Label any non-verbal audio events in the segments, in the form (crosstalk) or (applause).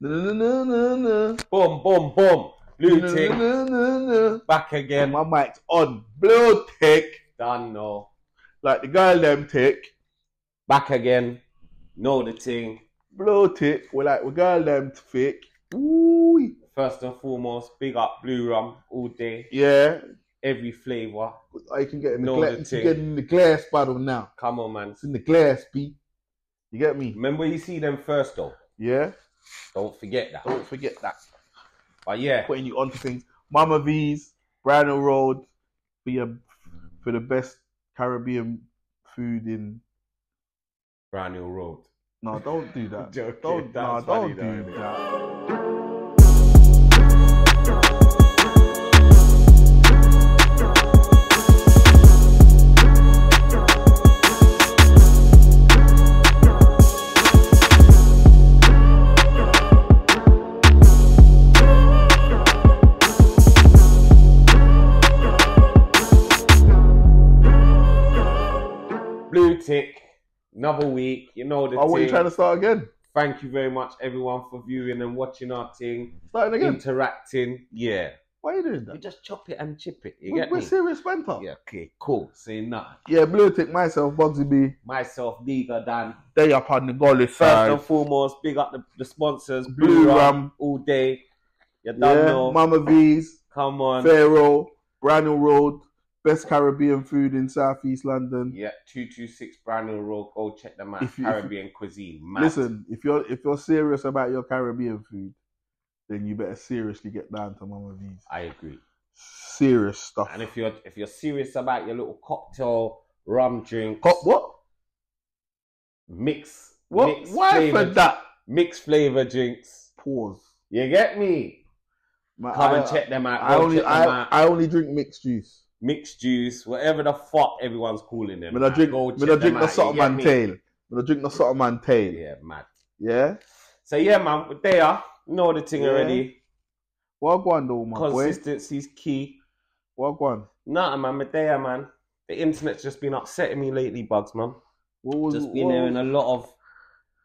Boom, boom, boom. Blue tick. Back again. my mic's on. Blue tick. Done no. Like the girl them tick. Back again. Know the thing. Blue tick. We're like we girl them thick. Ooh. First and foremost, big up Blue Rum all day. Yeah. Every flavour. I can get in the glass. the You thing. can get in the glass bottle now. Come on, man. It's in the glass, B. You get me? Remember you see them first though. Yeah. Don't forget that. Don't forget that. But yeah, Putting you onto things. Mama V's, Brownhill Road, for your mm. for the best Caribbean food in. Brand New Road. No, don't do that. (laughs) Joking. Don't. No, don't though, do innit? that. Another week. You know the Oh, what thing. you trying to start again? Thank you very much, everyone, for viewing and watching our thing, Starting again? interacting. Yeah. Why are you doing We You just chop it and chip it. You We're, get we're me? serious banter. Yeah, okay, cool. Say nothing. Yeah, Blue Tick, myself, Bugsy B. Myself, bigger Dan. They up on the goalie First side. and foremost, big up the, the sponsors. Blue Blue, Rum, Rum. all day. You Yeah, know. Mama V's, Come on. Pharaoh, Brownhill Road, best Caribbean food in Southeast London. Yeah, 226 Brand New Road. Go check them out. You- Caribbean cuisine. Mad. Listen, if you're if you're serious about your Caribbean food, then you better seriously get down to Mama V's. I agree. Serious stuff. And if you're if you're serious about your little cocktail rum drink, Hot what? mix, What? mix Why for flavor, that? mixed flavor drinks. Pause. You get me? Man, Come I, and check them out. I Go only I, out. I only drink mixed juice. Mixed juice, whatever the fuck everyone's calling them. When I drink, when I drink the sort of man me? tail. When I drink the salt man tail. Yeah, mad. Yeah. So yeah, man, they are. Know the thing Yeah. already. What go on though, my boy? Consistency's key. What go on? Nah, man, we're man. The internet's just been upsetting me lately, bugs, man. What was Just been what hearing was- a lot of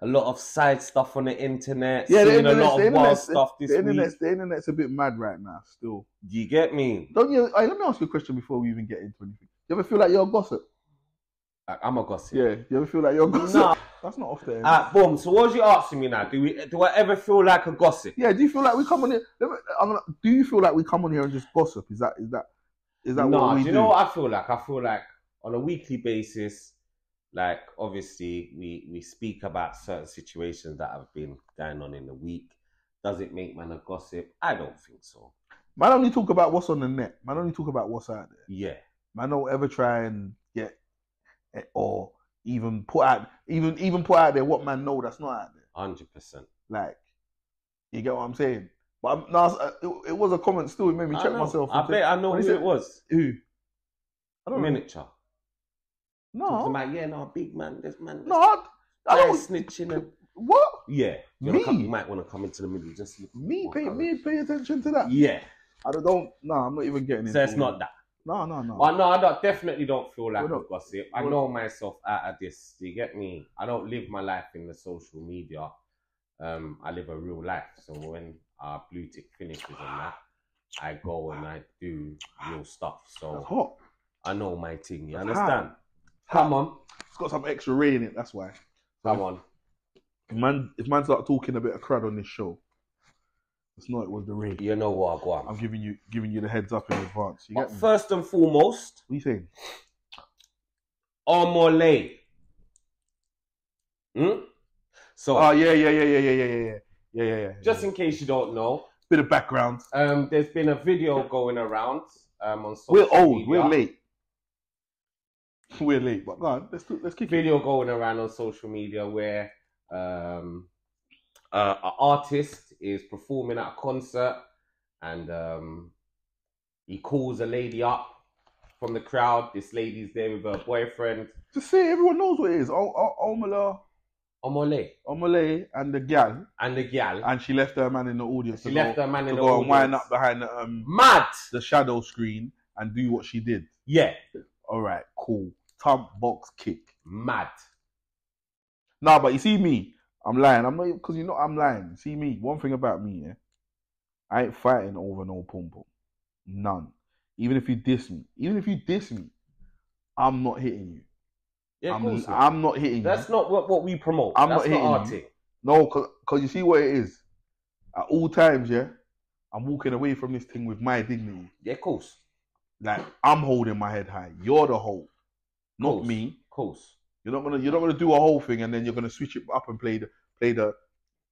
a lot of side stuff on the internet. Yeah, the seeing a lot the of wild stuff this the week. internet's the internet's a bit mad right now. Still, Do you get me? don't you? Hey, let me ask you a question before we even get into anything. Do you ever feel like you're a gossip? I'm a gossip. Yeah. You ever feel like you're a gossip? Nah. (laughs) That's not off there. Ah, boom. So what was you asking me now? Do we? Do I ever feel like a gossip? yeah. Do you feel like we come on here? me- I'm gonna, do you feel like we come on here and just gossip? Is that is that is that Nah, what we do do? you know what I feel like? I feel like on a weekly basis, like obviously we we speak about certain situations that have been going on in the week. Does it make man a gossip? I don't think so. Man only talk about what's on the net. Man only talk about what's out there. Yeah, Man don't ever try and get or even put out even even put out there what man know that's not out there. hundred percent. Like, you get what I'm saying? But I'm, no, uh, it, it was a comment still. It made me check know. myself. I bet I know who it was. Who? I don't know. Miniature. Talking No, about yeah, no big man. This man. no, I, don't. snitching and What? yeah. You, Me? come, you might want to come into the middle. Just Me pay me pay attention to that. Yeah. I don't. don't no, I'm not even getting into. So it's not that. No, no, no. But no, I don't, definitely don't feel like not- gossip. I know myself out of this. Do you get me? I don't live my life in the social media. Um, I live a real life. So when our blue tick finishes and that, I go and I do real stuff. So. I know my thing. You understand? Come on, It's got some extra rain in it. That's why. come on. If man, if man start talking a bit of crud on this show, it's not. It was the rain. You know what go I'm giving you giving you the heads up in advance. You But get me? first and foremost, What are you saying? Omole. Hmm? So Oh yeah, yeah, yeah, yeah, yeah, yeah, yeah, yeah, yeah, yeah. yeah. just in case you don't know, bit of background. um, there's been a video going around um, on social We're old. media. We're late. (laughs) We're late. But go on. Let's let's it. video going around on social media where um, uh, an artist is performing at a concert and um, he calls a lady up from the crowd. This lady's there with her boyfriend, Just say everyone knows what it is. O- O- Omala, Omole, Omale, and the gal, and the gal. and she left her man in the audience. She to left go, her man to in the go and wind up behind the um Mad! the shadow screen and do what she did. Yeah, All right, cool. Top box kick. mad. Nah, but you see me, I'm lying. I'm not because you know I'm lying. See me. One thing about me, yeah, I ain't fighting over no pum pum. None. Even if you diss me, even if you diss me, I'm not hitting you. Yeah, I'm, course not. I'm not hitting you. That's not what, what we promote. I'm That's not not hitting thing. No, cause, 'cause you see what it is. At all times, yeah, I'm walking away from this thing with my dignity. Yeah, of course. Like I'm holding my head high. You're the whole, not Course. me. Of course. You're not gonna you're not gonna do a whole thing and then you're gonna switch it up and play the play the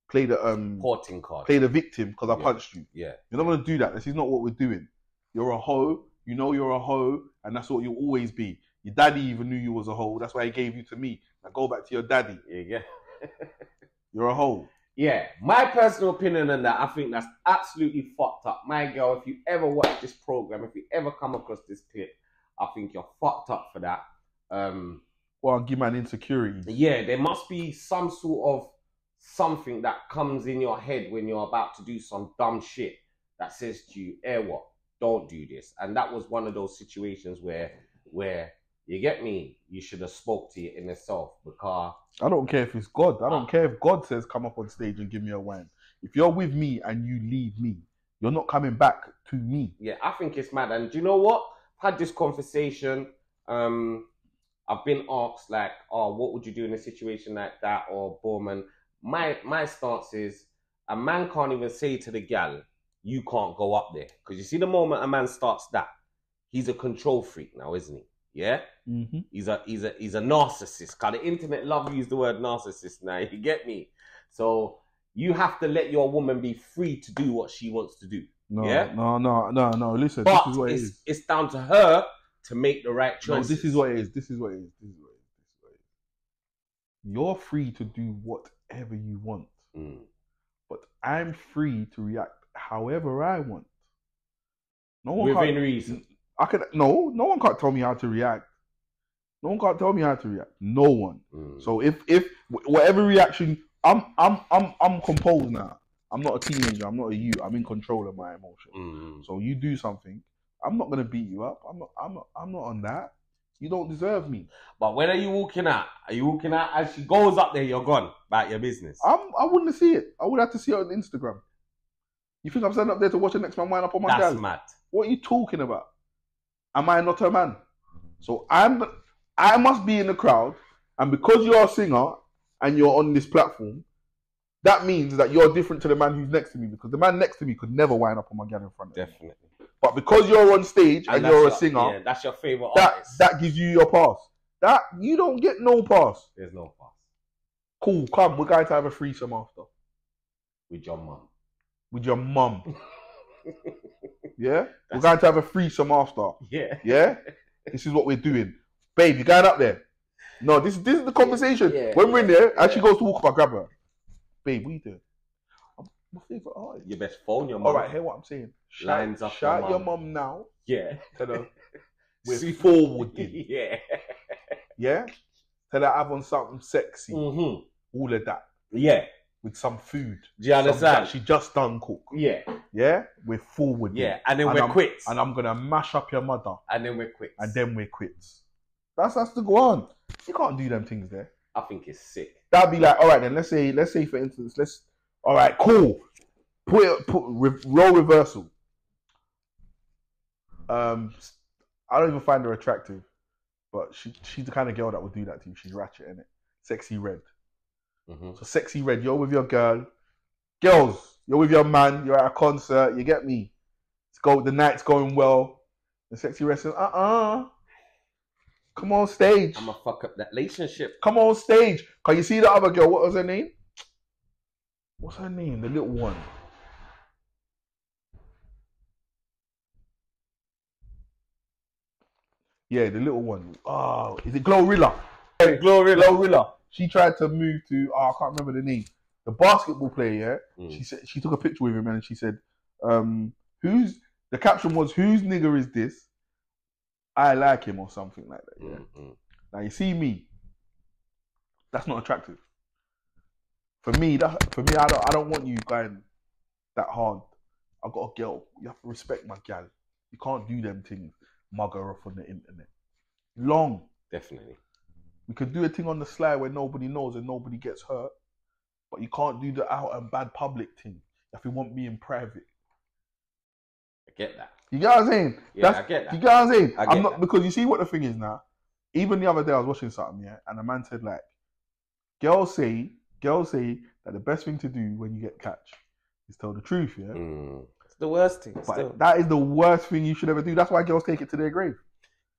play the um Porting card. play the victim because I Yeah. punched you. Yeah. You're not gonna do that. This is not what we're doing. You're a hoe. You know you're a hoe, and that's what you'll always be. Your daddy even knew you was a hoe. That's why he gave you to me. Now go back to your daddy. Yeah, yeah. (laughs) You're a hoe. Yeah, my personal opinion on that, I think that's absolutely fucked up. My girl, if you ever watch this program, if you ever come across this clip, I think you're fucked up for that. Um, Well, I'll give man insecurities. yeah, there must be some sort of something that comes in your head when you're about to do some dumb shit that says to you, "Eh, what? Don't do this." And that was one of those situations where, where you get me, you should have spoke to your inner self because I don't care if it's God. I don't care if God says come up on stage and give me a wine. If you're with me and you leave me, you're not coming back to me. Yeah, I think it's mad. And do you know what? I've had this conversation. Um, I've been asked like, "Oh, what would you do in a situation like that?" Or Borman. My my stance is a man can't even say to the gal, "You can't go up there," because you see the moment a man starts that, he's a control freak now, isn't he? Yeah, Mm-hmm. he's a he's a he's a narcissist. Cause the internet love use the word narcissist now. (laughs) You get me? So you have to let your woman be free to do what she wants to do. No, Yeah? no, no, no, no. Listen, But this is what it it's, is. it's down to her to make the right No, this is what it is. This is what it is. This is what it is. This is what it is. You're free to do whatever you want, Mm. but I'm free to react however I want. No one Within can't. reason. I can no. No one can't tell me how to react. No one can't tell me how to react. No one. Mm. So if if whatever reaction, I'm I'm I'm I'm composed now. I'm not a teenager. I'm not a you. I'm in control of my emotions. Mm. So you do something, I'm not gonna beat you up. I'm not. I'm not. I'm not on that. You don't deserve me. But when are you walking out? Are you walking out as she goes up there? You're gone about your business. I'm. I wouldn't see it. I would have to see it on Instagram. You think I'm standing up there to watch the next man wind up on my That's gal? mad. What are you talking about? Am I not a man? So I'm. I must be in the crowd, and because you're a singer and you're on this platform, that means that you're different to the man who's next to me. Because the man next to me could never wind up on my gal in front of me. Definitely. But because you're on stage and, that's you're a your- singer, Yeah, that's your favorite that artist. that gives you your pass. That you don't get no pass. There's no pass Cool, come. We're going to have a threesome after with your mum. with your mum. (laughs) Yeah, we're going to have a threesome after. Yeah. Yeah, (laughs) this is what we're doing, babe. You going up there? No, this this is the conversation. Yeah, when we're in there, as she goes to walk up, I grab her. Babe, what you doing? My favorite artist. Your best phone, your mum. All right, hear what I'm saying. Shout, Lines up shout your mum. now. Yeah. Tell her (laughs) we're forwarding. (laughs) yeah. Yeah, tell her I have on something sexy. hmm All of that Yeah. with some food. Do you understand? She just done cook. Yeah. Yeah, we're forward. Yeah. And then And we're I'm- quits. and I'm gonna mash up your mother, and then we're quits. and then we're quits. That's that's to go on. You can't do them things there. I think it's sick. That'd be like, all right, then let's say, let's say for instance, let's, all right, cool. Put put re, role reversal. Um, I don't even find her attractive, but she she's the kind of girl that would do that to you. She's ratchet in it. Sexyy Red. hmm So Sexyy Red, you're with your girl. Girls, you're with your man, you're at a concert, you get me. It's go the night's going well. The Sexyy Red says, uh-uh. Come on stage. I'm gonna fuck up that relationship. Come on stage. Can you see the other girl? What was her name? What's her name? The little one. Yeah, the little one. Oh, is it Glorilla? Glory, Glorilla. Glorilla. She tried to move to. Oh, I can't remember the name. The basketball player. Yeah. Mm. She said she took a picture with him and she said, um, "Who's?" The caption was, "Whose nigger is this?" I like him or something like that. Yeah. Mm-mm. Now you see me. That's not attractive. For me, that for me, I don't I don't want you going that hard. I got a girl. You have to respect my gal. You can't do them things, mug her off on the internet. Long. Definitely. We could do a thing on the sly where nobody knows and nobody gets hurt. but you can't do the out and bad public thing. If you want me in private, I get that. you get what I'm saying? Yeah, That's- I get that. You get what I'm saying? I I'm get not that. because you see what the thing is now. Even the other day I was watching something, yeah, and a man said like, girls say, girls say that the best thing to do when you get catch is tell the truth, yeah. Mm. It's the worst thing. But Still. that is the worst thing you should ever do. That's why girls take it to their grave.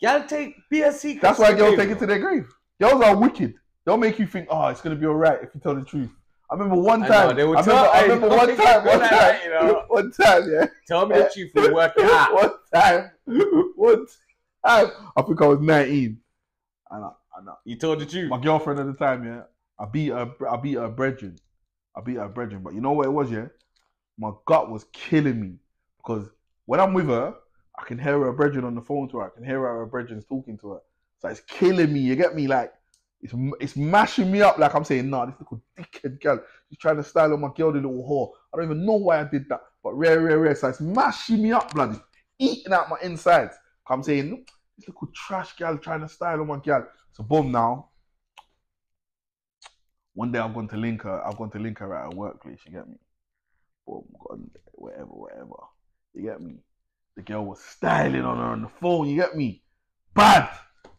Y'all take be a secret. That's why girls live, take it to their grave. Girls are wicked. They'll make you think, oh, it's gonna be alright if you tell the truth. I remember one I know, time. they I remember, tell- I remember one time. One like time. that, you know. One time. Yeah. Tell me the (laughs) truth and work it out. one time. (laughs) One time. I think I was 19, and I, and I, You told the truth. my girlfriend at the time, yeah, I beat her. I beat her brethren. I beat her brethren. But you know what it was, yeah? My gut was killing me because when I'm with her, I can hear her brethren on the phone to her. I can hear her brethren's talking to her. So it's killing me. You get me? Like it's it's mashing me up. Like I'm saying, nah, this little dickhead girl. She's trying to style on my girl, the little whore. I don't even know why I did that. But rare, rare, rare. So it's mashing me up, bloody, eating out my insides. I'm saying, this little trash girl trying to style on my girl. So boom now. One day I've gone to link her. I've gone to link her at her workplace. You get me? Boom, gone whatever, whatever. You get me? The girl was styling on her on the phone. You get me? Bad.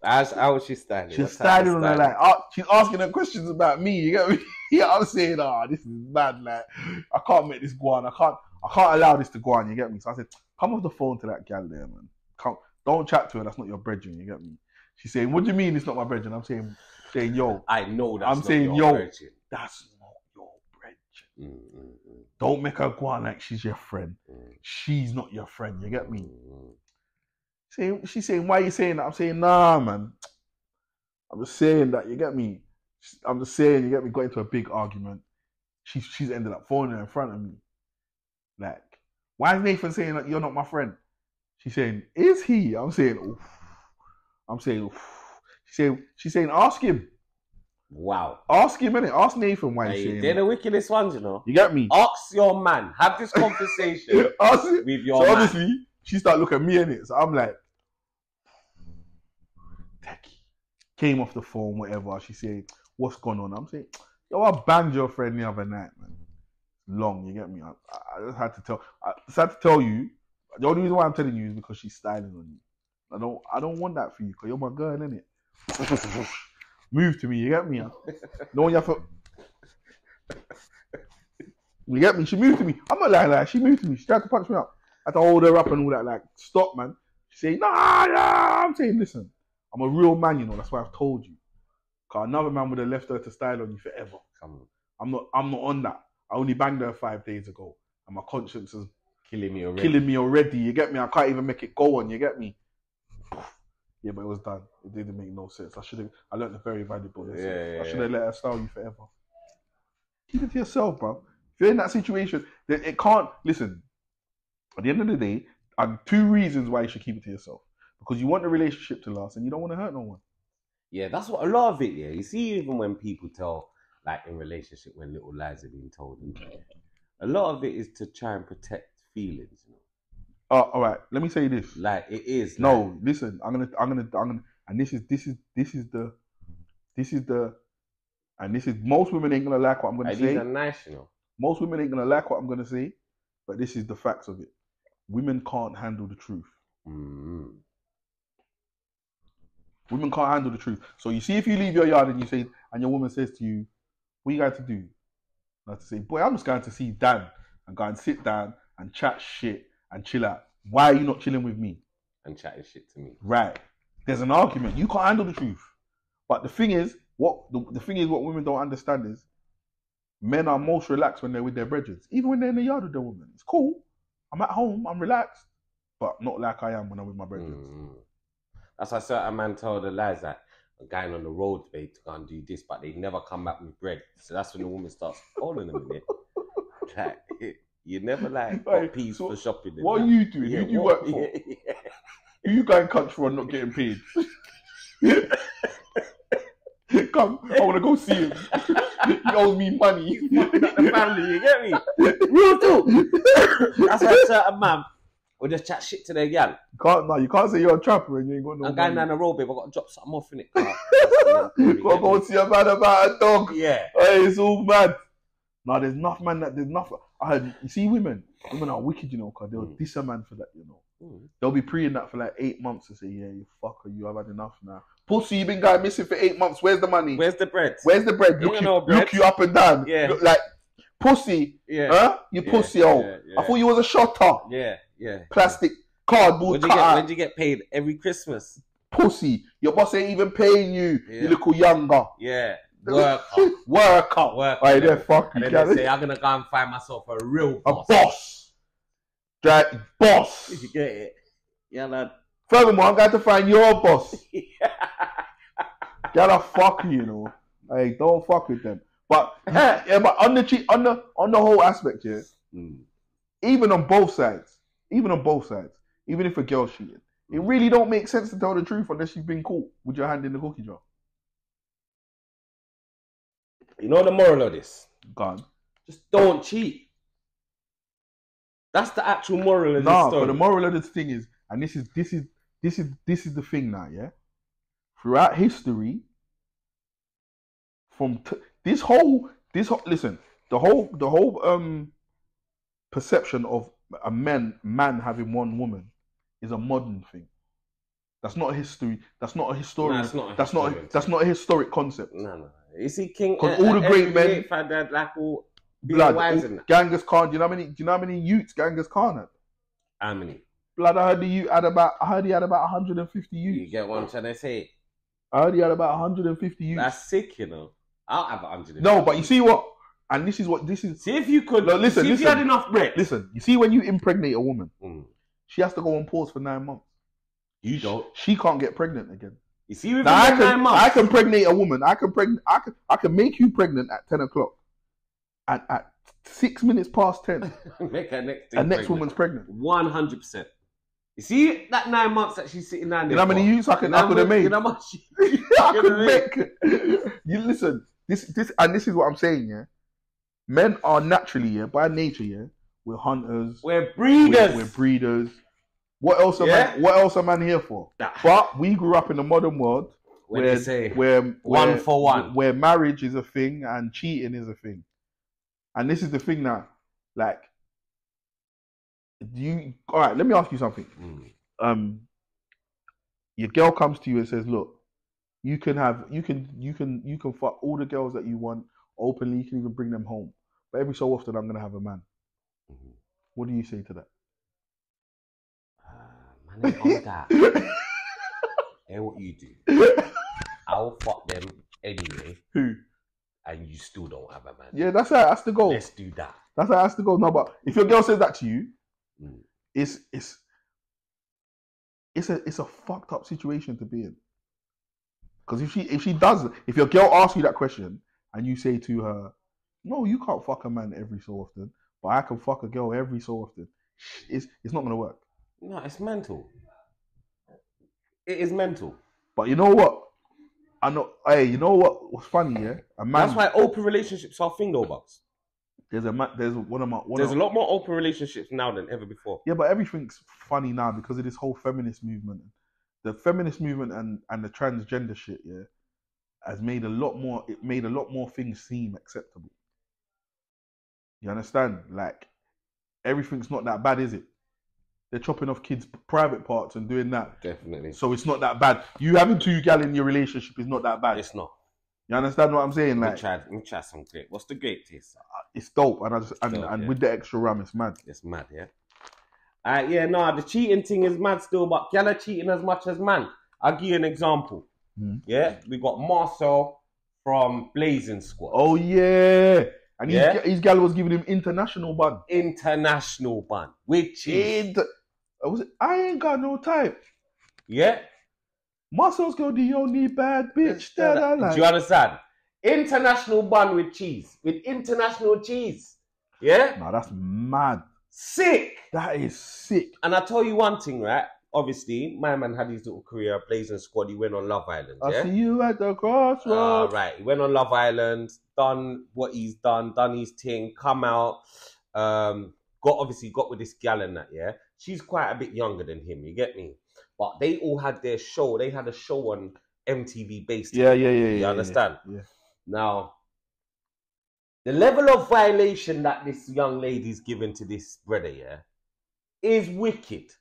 How's, how was she styling? She's What styling on her like uh, she's asking her questions about me. You get me? (laughs) yeah, I'm saying, ah, this is mad. Like, I can't make this go on. I can't. I can't allow this to go on. You get me? So I said, come off the phone to that gal there, man. Come, don't chat to her. That's not your brethren. You get me? She's saying, what do you mean it's not my brethren? I'm saying, saying, yo, I know that's I'm not saying, your yo. virgin. that's not your brethren. Mm, mm, mm, Don't make her go on like she's your friend. mm, She's not your friend. You get me? mm, saying she's saying why are you saying that? I'm saying nah man. I'm just saying that you get me. I'm just saying you get me. Got into a big argument. She's she's ended up falling in front of me. Like, why is Nathan saying that you're not my friend? She's saying, is he? I'm saying, Oof. I'm saying, Oof. She's saying, she's saying, ask him, Wow. ask him innit? Ask Nathan why Hey, they're the wickedest ones, you know. You get me? Ask your man. Have this conversation (laughs) ask him. with your So man. obviously, she started looking at me in it. So I'm like, Techie. Came off the phone, whatever. She said, What's going on? I'm saying, Yo, I banged your friend the other night, man. Long, you get me? I, I just had to tell I just had to tell you. The only reason why I'm telling you is because she's styling on you. I don't I don't want that for you, because you're my girl, innit? (laughs) Move to me, you get me? No one you have to You get me? She moved to me. I'm not lying, like she moved to me. She tried to punch me up. I had to hold her up and all that. Like, stop, man. She saying, nah, nah. I'm saying, listen, I'm a real man, you know. That's why I've told you. Cause another man would have left her to style on you forever. Come on. I'm not. I'm not on that. I only banged her five days ago, and my conscience is Killing me already. killing me already. You get me? I can't even make it go on. You get me? Yeah, but it was done. It didn't make no sense. I should have. I learned a very valuable lesson. Yeah, yeah, I should have let her style you forever. Keep it to yourself, bro. If you're in that situation, then it can't. Listen. At the end of the day, and two reasons why you should keep it to yourself. Because you want the relationship to last, and you don't want to hurt no one. Yeah, that's what a lot of it. Yeah, you see, even when people tell, like in relationship, when little lies are being told, and a lot of it is to try and protect feelings. You know, Oh, all right. Let me say this. like it is. No, listen. I'm gonna. I'm gonna. I'm gonna. And this is. This is. This is the. This is the. And this is. Most women ain't gonna like what I'm gonna like, these say. are nice. You know. Most women ain't gonna like what I'm gonna say. But this is the facts of it. Women can't handle the truth. mm Women can't handle the truth. So you see, if you leave your yard and you say, and your woman says to you, "What you got to do?" Have to say, "Boy, I'm just going to see Dan and go and sit down and chat shit and chill out. Why are you not chilling with me?" And chatting shit to me. Right. There's an argument. You can't handle the truth. But the thing is, what the, the thing is, what women don't understand is, men are most relaxed when they're with their brethren. Even when they're in the yard with their woman, it's cool. I'm at home. I'm relaxed, but not like I am when I'm with my brethren. Mm. That's why certain man tell the lies that a guy on the road they to go and do this, but they never come back with bread. So that's when the woman starts calling them in it. (laughs) Like you never like got peas so for shopping. What are you doing? Yeah, Who do you work for? yeah, (laughs) yeah. Who you going country for and not getting paid? (laughs) Come, I want to go see him. (laughs) he owes me money. The family, you get me? Real too. That's why certain man will just chat shit to their gal. can't no, you can't say you're a trapper and you ain't got no I'm going money. down the road, babe. I got to drop something off in it. Gotta go see a man about a dog. Yeah. Hey, it's all mad. No, there's enough man that there's enough. I heard you see women, women are wicked, you know, because they'll Mm. diss a man for that, you know. Mm. They'll be preying that for like eight months and say, yeah, you fucker, you have had enough now. Pussy, you've been going missing for eight months. Where's the money? Where's the bread? Where's the bread? You Look you, know bread. look you up and down. Yeah. Look like pussy, yeah. huh? You Yeah, pussy yeah, yeah. I thought you was a shotter. Yeah, yeah. Plastic cardboard When'd you, get, you get paid? Every Christmas. Pussy. Your boss ain't even paying you. You little younger. Yeah. Work hard. Work up. Work Right hard. there, fuck you. And then can't- they say, I'm going to go and find myself a real a boss. boss. That boss. (laughs) You get it? Yeah, lad. Furthermore, I'm going to find your boss. (laughs) Gotta fuck you, you know. Hey, don't fuck with them. But (laughs) yeah, but on the cheat, on the on the whole aspect, yeah. Mm. Even on both sides, even on both sides, even if a girl's cheating, it really don't make sense to tell the truth unless you've been caught with your hand in the cookie jar. You know the moral of this? God. Just don't cheat. That's the actual moral of No, this but the moral of the thing is, and this is this is this is this is the thing now, yeah. Throughout history, from t- this whole this whole listen, the whole the whole um perception of a man man having one woman is a modern thing. That's not a history. That's not a historian. it's not a that's not. A, that's not a historic concept. no, no. You see, King. 'Cause uh, all the great men- that like Blood. wise all- Genghis Khan. Do you know how many? Do you know how many Utes Genghis Khan had? How many? Blood. I heard the Ute had about. I heard he had about 150 You Utes. get what I'm trying to say? I heard he had about 150 Utes. That's sick, you know. I'll have a hundred. No, but you see what? And this is what this is. See if you could. No, listen, see if you listen. had enough bread. Listen, you see when you impregnate a woman, Mm. she has to go on pause for nine months. You don't. She can't get pregnant again. You see, Now I can, nine months. I can pregnate a woman. I can pregnant. I can, I can make you pregnant at ten o'clock, and at six minutes past ten, (laughs) make her next. the next woman's pregnant. One hundred percent. You see that nine months that she's sitting down You know how many use I can, I could have made. You know how much? (laughs) I could make. (laughs) You listen. This, this, and this is what I'm saying. Yeah, men are naturally, yeah, by nature, yeah, we're hunters. We're We're, breeders. we're breeders. What else am Yeah? I? What else am I here for? That- But we grew up in the modern world when where, say where one where- for one. where marriage is a thing and cheating is a thing. And this is the thing now. Like, do you? All right. Let me ask you something. Mm. Um, your girl comes to you and says, "Look, you can have, you can, you can, you can fuck all the girls that you want openly. You can even bring them home. But every so often, I'm gonna have a man." Mhm. What do you say to that? Man, ain't on that. Hey, what you do? (laughs) I'll fuck them anyway, Who? and you still don't have a man. Yeah, that's how that's the goal. Let's do that. That's how that's the goal. No, but if your girl says that to you, Mm. it's it's it's a it's a fucked up situation to be in. Because if she if she does if your girl asks you that question and you say to her, "No, you can't fuck a man every so often, but I can fuck a girl every so often," it's it's not gonna work. No, it's mental. It is mental. But you know what? I know. Hey, you know what? What's funny? Yeah, a man. That's why open relationships are thing, though, Bucks. there's a man. There's one of my. One There's of, a lot more open relationships now than ever before. Yeah, but everything's funny now because of this whole feminist movement. The feminist movement and, and the transgender shit, yeah, has made a lot more. It made a lot more things seem acceptable. You understand? Like everything's not that bad, is it? They're chopping off kids' private parts and doing that, Definitely. so it's not that bad. You having two gal in your relationship is not that bad. It's not. You understand what I'm saying? We Like tried. We tried some great. What's the great taste? it's dope, and I just and, Dope, and yeah. with the extra ram, it's mad. It's mad, yeah. Uh, yeah, no, the cheating thing is mad still, but gal are cheating as much as man. I'll give you an example. Mhm. Yeah, we got Marcel from Blazing Squad. Oh yeah, and his, Yeah? ga- his gal was giving him international bun. International bun, which is uh, was? I ain't got no type. yeah. Muscles go the only bad bitch that I Do you understand? International bun with cheese, with international cheese. Yeah, Nah, that's mad. sick. That is sick. And I tell you one thing, right? Obviously, my man had his little career at Blazing Squad. He went on Love Island. I Yeah. see you at the crossroads. right. He went on Love Island, done what he's done, done his thing, come out, um, got obviously got with this gal and that, yeah. She's quite a bit younger than him, you get me? But they all had their show. They had a show on MTV Base. Yeah, yeah, yeah, yeah. You yeah, understand? Yeah. Now, the level of violation that this young lady's given to this brother, yeah, is wicked.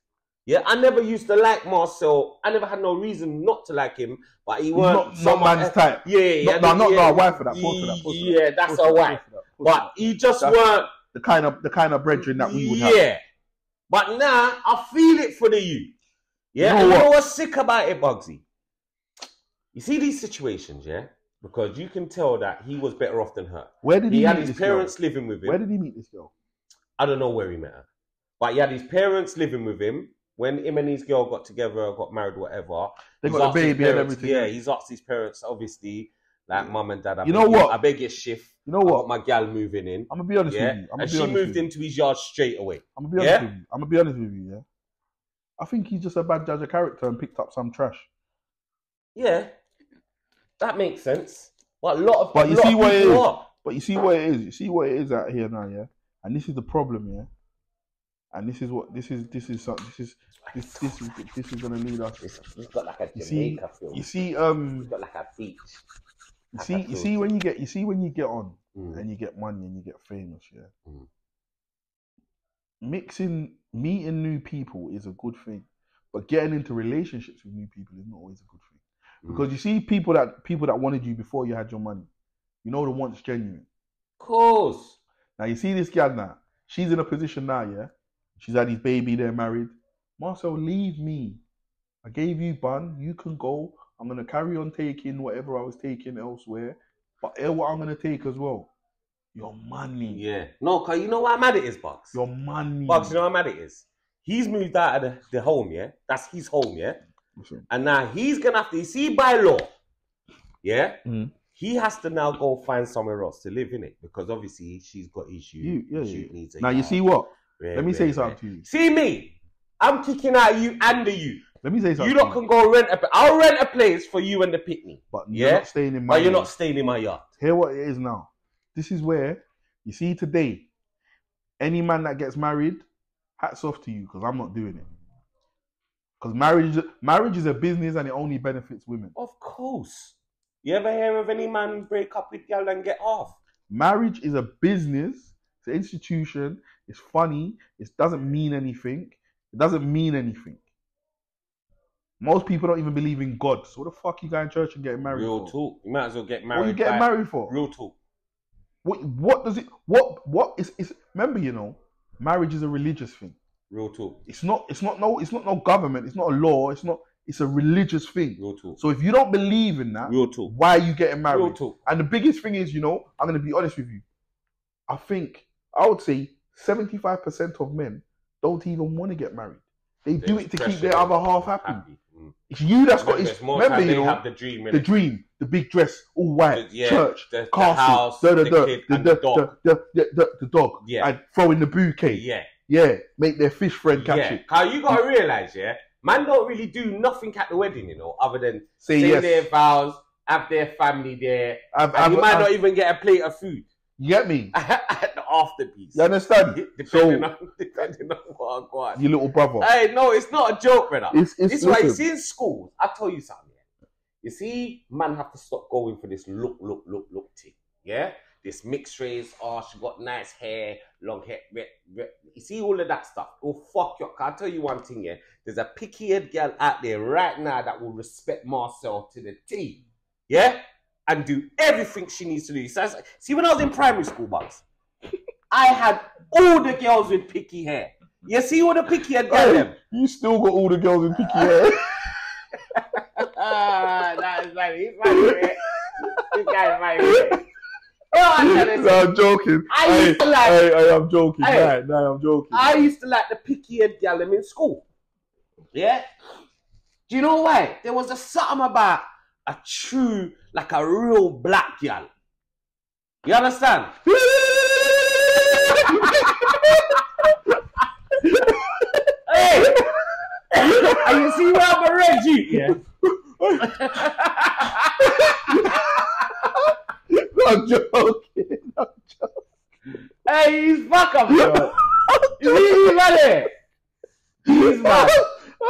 Yeah, I never used to like Marcel. I never had no reason not to like him, but he weren't not, not man's type. Yeah, yeah, No, yeah, no, not yeah, our wife for that. For that. For that. Yeah, that's Pause for our wife. that, But he just That's- weren't. the kind of the kind of brethren that we would yeah. have. But now I feel it for the youth. Yeah, You know what? what's sick about it, Bugsy? You see these situations, yeah? Because you can tell that he was better off than her. Where did he, He had his parents girl? living with him. Where did he meet this girl? I don't know where he met her. But he had his parents living with him. When him and his girl got together, got married, whatever. They got a baby and parents- everything. Yeah, he's asked his parents, obviously, like mum and dad. I You know what? I beg your shift. You know what? my gal moving in. I'm gonna be honest Yeah, with you. I'm gonna and be she honest moved with you. into his yard straight away. I'm gonna be Yeah? honest with you. I'm gonna be honest with you. Yeah. I think he's just a bad judge of character and picked up some trash. Yeah, that makes sense. But a lot of But you see what it people is? are. But you see what it is. You see what it is out here now. Yeah. And this is the problem. Yeah. And this is what this is. This is this is this this is this is gonna lead us. It's, it's got like a You see- Jamaica feel. You see, um, It's got like a beach. You see, you see when you get, you see when you get on Mm. and you get money and you get famous. Yeah. Mm. Mixing, meeting new people is a good thing, but getting into relationships with new people is not always a good thing. Mm. Because you see people that people that wanted you before you had your money, you know the one's genuine. Of course. Now you see this gal now, she's in a position now, yeah. She's had his baby, they're married. Marcel, leave me. I gave you bun, you can go. I'm gonna carry on taking whatever I was taking elsewhere, but hear what I'm gonna take as well. Your money. Yeah. No, cause you know what mad it is, Bugs. Your money. Bugs, you know what mad it is? He's moved out of the, the home, yeah? That's his home, yeah? Listen, And now he's gonna have to you see by law, yeah? Mhm. He has to now go find somewhere else to live in it because obviously she's got issues. You- yeah, She yeah. needs a Now you see what? Rare, Let me rare, say rare. something to you. See me? I'm kicking out you and the you. Let me say something. You lot can go rent a. I'll rent a place for you and the picnic, but you're not staying in my. but you're not staying in my yard. Hear what it is now. This is where you see today. Any man that gets married, hats off to you because I'm not doing it. Because marriage, marriage is a business and it only benefits women. Of course. You ever hear of any man break up with girl and get off? Marriage is a business. It's an institution. It's funny. It doesn't mean anything. It doesn't mean anything. Most people don't even believe in God. So what the fuck you going to church and getting married Real for? talk. You might as well get married. What are you getting by- married for? Real talk. What, what does it? What what is is? Remember, you know, marriage is a religious thing. Real talk. It's not. It's not no. It's not no government. It's not a law. It's not. It's a religious thing. Real talk. So if you don't believe in that, Real talk. why are you getting married? Real talk. And the biggest thing is, you know, I'm going to be honest with you. I think I would say 75% of men don't even want to get married. They do it to keep their other half happy. Happy. It's you that's got. Remember, It's, remember, you know, have the dream. the dream, the big dress, all white, The- yeah, church, the, the castle, house, the, the, the, the, kid, the, and the, the dog. the, the, the, the dog, Yeah. and throwing the bouquet. yeah. Yeah, make their fish friend catch yeah. it. Cause you gotta realize, yeah, man don't really do nothing at the wedding, you know, other than Say say yes. their vows, have their family there, I've, and I've, you might I've- not even get a plate of food you get me? (laughs) at the afterpiece. You understand? (laughs) Depending So- on depending on what, what. You little brother. Hey, no, it's not a joke, brother. It's, it's, is why see in schools. I tell you something. Yeah? You see, man have to stop going for this look, look, look, look thing. Yeah, this mixed race. Oh, she got nice hair, long hair. Red, red. You see all of that stuff. Oh, fuck you. I'll tell you one thing. Yeah, there's a picky-head girl out there right now that will respect Marcel to the T. Yeah, and do everything she needs to do. So, I- see, when I was in primary school, bugs, I had all the girls with picky hair. You see all the picky-head girls. Hey. them? you still got all the girls with picky hair. (laughs) Ah, that is funny. He's funny. This guy is funny. Oh, I'm (laughs) no. Joking. I hey, used to like- Hey, hey, I'm joking. Hey. Nah, I'm joking. I used to like the picky head gal in school. Yeah? Do you know why? There was a something about a true, like a real black gal. You understand? (laughs) hey! (laughs) and you see where I'm a Reggie? Yeah. (laughs) I'm joking. I'm hey, he's fuck up, bro. You see him? He's mad.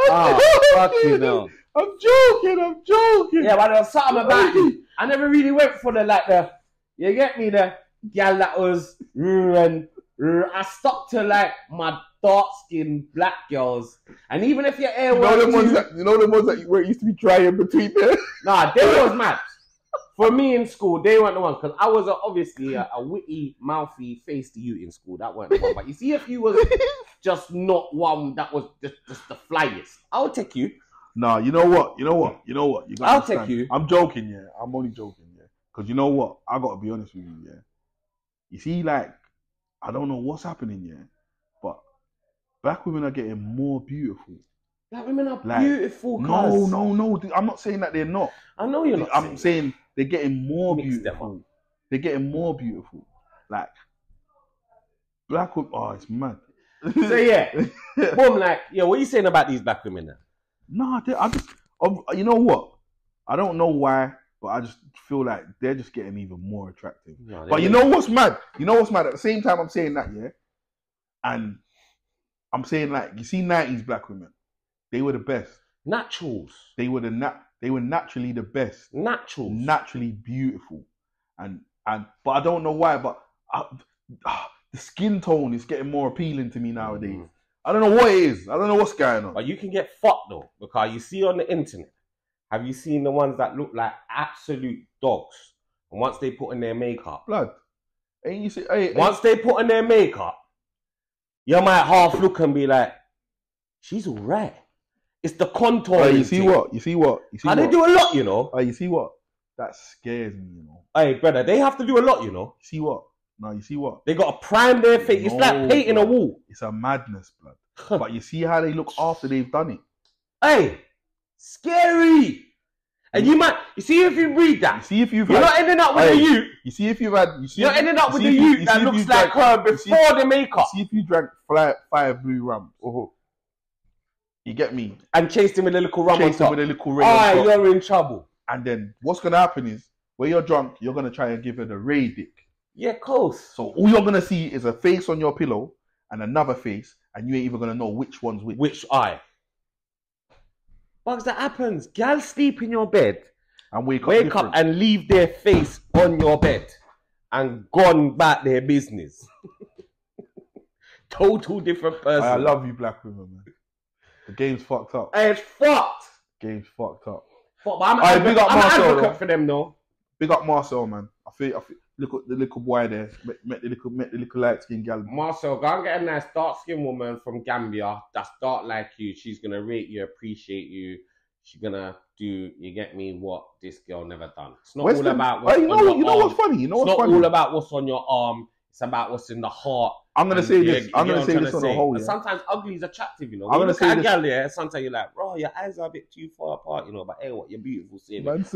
Ah, fuck you know. I'm joking. I'm joking. Yeah, but there was something about it. I never really went for the like the. You get me the gal that was and I stuck to like my dark skinned black girls. And even if your hair You know was ones that you know them ones that where it used to be dry in between there. (laughs) Nah, they was mad. For me in school, they weren't the ones because I was a, obviously a, a witty, mouthy face to you in school. That weren't the one. But you see, if you was (laughs) just not one that was just, just the flyest, I'll take you. Nah, you know what? You know what? You know what? You I'll understand. take you. I'm joking, yeah. I'm only joking, yeah. Because you know what? I gotta be honest with you, yeah. You see, like, I don't know what's happening, yeah, but black women are getting more beautiful. Black women are Like, beautiful. No, no, no. I'm not saying that they're not. I know you're not. I'm saying saying they're getting more Mix beautiful. They're getting more beautiful. Like black women. Oh, it's mad. So yeah, (laughs) boom. Like, yeah, what are you saying about these black women? Then? No, I just, you know what? I don't know why, but I just feel like they're just getting even more attractive. No, But you know what's mad? You know what's mad? At the same time, I'm saying that, yeah, and I'm saying like, you see, '90s black women, they were the best. naturals, They were the nat, they were naturally the best, naturals. naturally beautiful, and and but I don't know why, but I, ah, (sighs) the skin tone is getting more appealing to me nowadays. Mm. I don't know what it is. I don't know what's going on. But you can get fucked though, because you see on the internet, have you seen the ones that look like absolute dogs? And once they put in their makeup, Blood, ain't you see? Hey, once they put in their makeup, you might half look and be like, she's alright. It's the contour. hey, you see what? You see what? You see How what? they do a lot, you know. Hey, you see what? That scares me, you know. Hey, brother, they have to do a lot, you know. See what? No, you see what? They got to prime their face. it's like No, painting a wall. It's a madness, blood. but you see how they look after they've done it. Hey, scary. And you might, you see, if you read You that, see if you've you're had, not ending up with Hey, a youth. you see if you've had, you see You're if, ending up you with a you- youth you that looks like drank- her you before the makeup See if you drank fly, five blue rums. You get me? and chased him with a little rum on Chase them with a little on Ah, you're in trouble. And then what's gonna happen is when you're drunk, you're gonna try and give her the Ray dick. Yeah, close. So all you're gonna see is a face on your pillow and another face, and you ain't even gonna know which one's which. Which eye? Bugs, that happens. Gals sleep in your bed, And wake up. wake different. up and leave their face on your bed and gone about their business. (laughs) Total different person. I love you, black women, man. The game's fucked up. Hey, it's fucked. Game's fucked up. Fuck, but I'm, Aye, an big up I'm an Marcel, advocate though. for them, though. Big up Marcel, man. I feel, I feel look at the little boy there. Met, met the little, met the little light skinned gal. Marcel, go and get a nice dark skinned woman from Gambia that's dark like you. She's gonna rate you, appreciate you. She's gonna do, you get me, what this girl never done. It's not Where's all the- about what's you on know, your you know arm. what's funny? You know it's what's not funny? all about what's on your arm. It's about what's in the heart. I'm gonna say this. I'm gonna say this on the whole. Yeah. Sometimes ugly is attractive, you know. I'm When gonna say at a this- gal, yeah, sometimes you're like, bro, your eyes are a bit too far apart, you know. But hey, what, you're beautiful, see. That's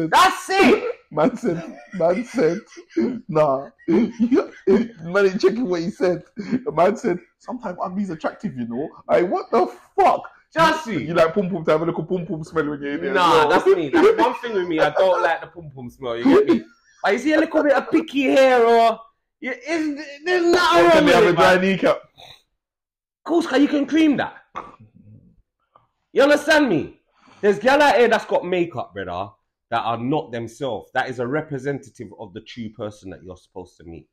it. Man said, man said, nah. (laughs) man ain't checking what he said. Man said, sometimes ugly's attractive, you know. Hey, what the fuck? Just You like pum pum to have a little pum pum smell when you're in there. Nah, Yo. that's me. That's one thing with me. I don't like the pum pum smell. You get me? But you see a little bit of picky hair or yeah, it's, there's nothing wrong with have it, a dry kneecap? Of course, you can cream that. You understand me? There's gal out here that's got makeup, brother, that are not themselves. That is a representative of the true person that you're supposed to meet.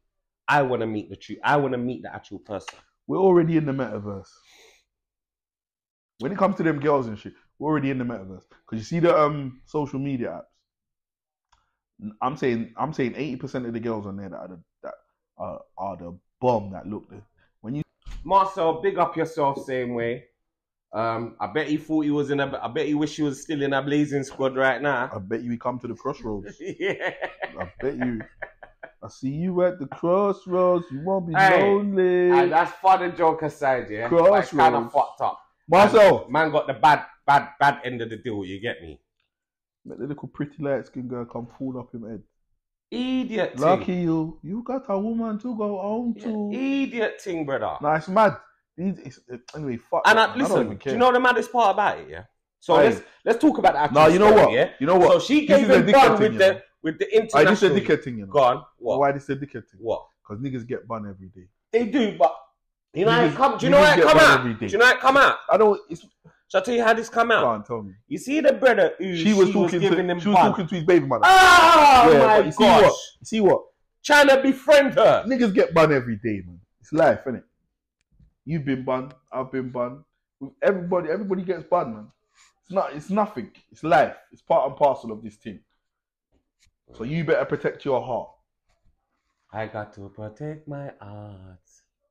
I want to meet the true. I want to meet the actual person. We're already in the metaverse. When it comes to them girls and shit, we're already in the metaverse. Because you see the um social media apps. I'm saying I'm saying eighty percent of the girls on there that are the, that are, are the bomb that look the when you Marcel, big up yourself, same way. Um, I bet he thought he was in a. I bet he wish he was still in a blazing squad right now. I bet you we come to the crossroads. (laughs) yeah. I bet you I see you at the crossroads, you won't be Hey, lonely. And that's for the joke aside, yeah. But it's kind of fucked up. Marcel, Man got the bad, bad, bad end of the deal. You get me? let the little pretty light skin girl come fall up him head. Idiot. Thing. Lucky you, you got a woman to go home Yeah, to. idiot thing, brother. It's mad. These, anyway, fuck. and I, man. I listen, even do you know the maddest part about it? Yeah. So Hey. let's let's talk about that. No, you know story, what? Yeah. You know what? So she This gave him thing, with you the know. with the international. I a international. dickhead thing, you know. Gone. What? Why this a dickhead thing? What? Because niggas get bun every day. They do, but you know how it come. Do you know niggas how it come out? Do you know how it come out? I don't. It's Shall I tell you how this come out? can't tell me. You see the brother who She was talking giving to. She was talking to his baby mother. Oh Yeah, my you see what? You see what? trying to befriend her. Niggas get bun every day, man. It's life, innit? You've been bun. I've been bun. Everybody, everybody gets bun, man. It's not. It's nothing. It's life. It's part and parcel of this team. So you better protect your heart. I got to protect my art.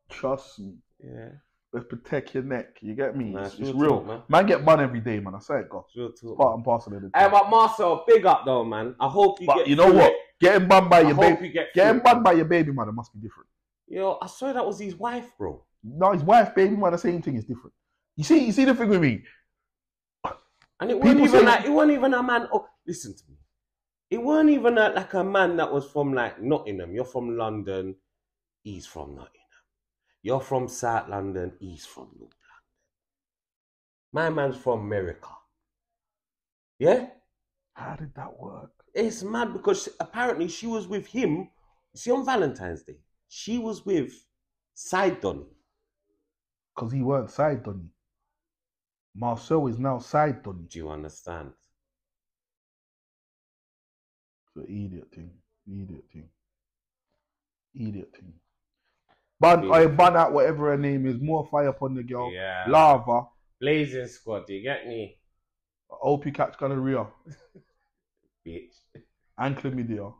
Trust me. Yeah, Let's protect your neck. You get me? Nah, it's, it's it's real talk, man. man. get bun every day, man. I say it, God. it's real It's talk. part and parcel of the Hey, but Marcel, big up though, man. I hope you But get. you know what? it. Getting bun by I your baby, you get. getting bun by your baby mother must be different. Yo, I swear that was his wife, bro. No, his wife, baby mother, same thing is different. You see, you see the thing with me. And it wasn't even like it wasn't even a man. Oh, listen to me. It wasn't even a, like a man that was from like Nottingham. You're from London. He's from Nottingham. You're from South London. He's from North London. My man's from America. Yeah, How did that work? it's mad because apparently she was with him. See, on Valentine's Day, she was with Side Donny. Because he weren't side Donny. Marcel is now side Donny. Do you understand? It's an idiot thing. Idiot thing. Idiot thing. Ban, I ban out whatever her name is. More fire upon the girl. Yeah. Lava. Blazing squad. Do you get me, I hope you catch gonorrhea (laughs) bitch? and chlamydia.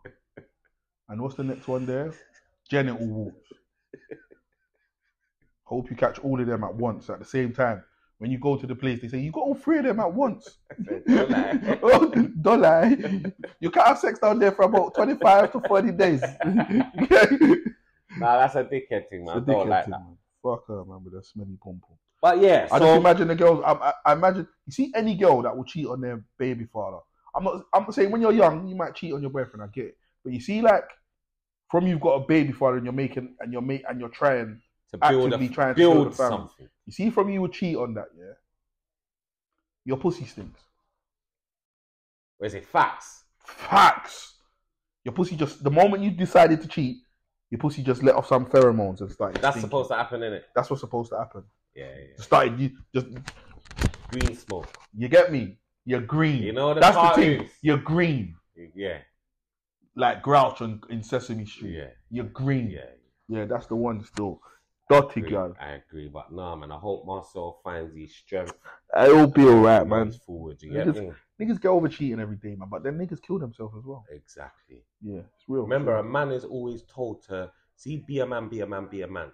and what's the next one there? Genital warts. (laughs) Hope you catch all of them at once at the same time. When you go to the place, they say you got all three of them at once. (laughs) Don't lie. (laughs) Oh, Don't lie. You can't have sex down there for about 25 to 40 days. (laughs) Nah, that's a dickhead thing, man. It's a don't like thing, that. man. Fuck her, man, with a smelly pom pom. But yeah, I so just imagine the girls. I, I, I imagine you see any girl that will cheat on their baby father. I'm not. I'm saying when you're young, you might cheat on your boyfriend. I get it, but you see, like from you've got a baby father and you're making and you're make and you're trying. To build, actively a, trying to build build a family. something. You see, from you would cheat on that. Yeah, your pussy stinks. Where's it? Facts. Facts. Your pussy just the moment you decided to cheat, your pussy just let off some pheromones and started. That's stinking. supposed to happen, isn't it? That's what's supposed to happen. Yeah, yeah. Started you just Green smoke. you get me. You're green. You know the That's the thing. cartoons? You're green. Yeah, like Grouch on, in Sesame Street. yeah, You're green. yeah. Yeah, that's the one still. Agree. girl. I agree, but nah, man. I hope Marcel finds his strength. It'll be alright, man. Forward, you get Niggas- me? Niggas get over cheating every day, man. But then niggas kill themselves as well. Exactly. Yeah, it's real. Remember, a man is always told to see, be a man, be a man, be a man.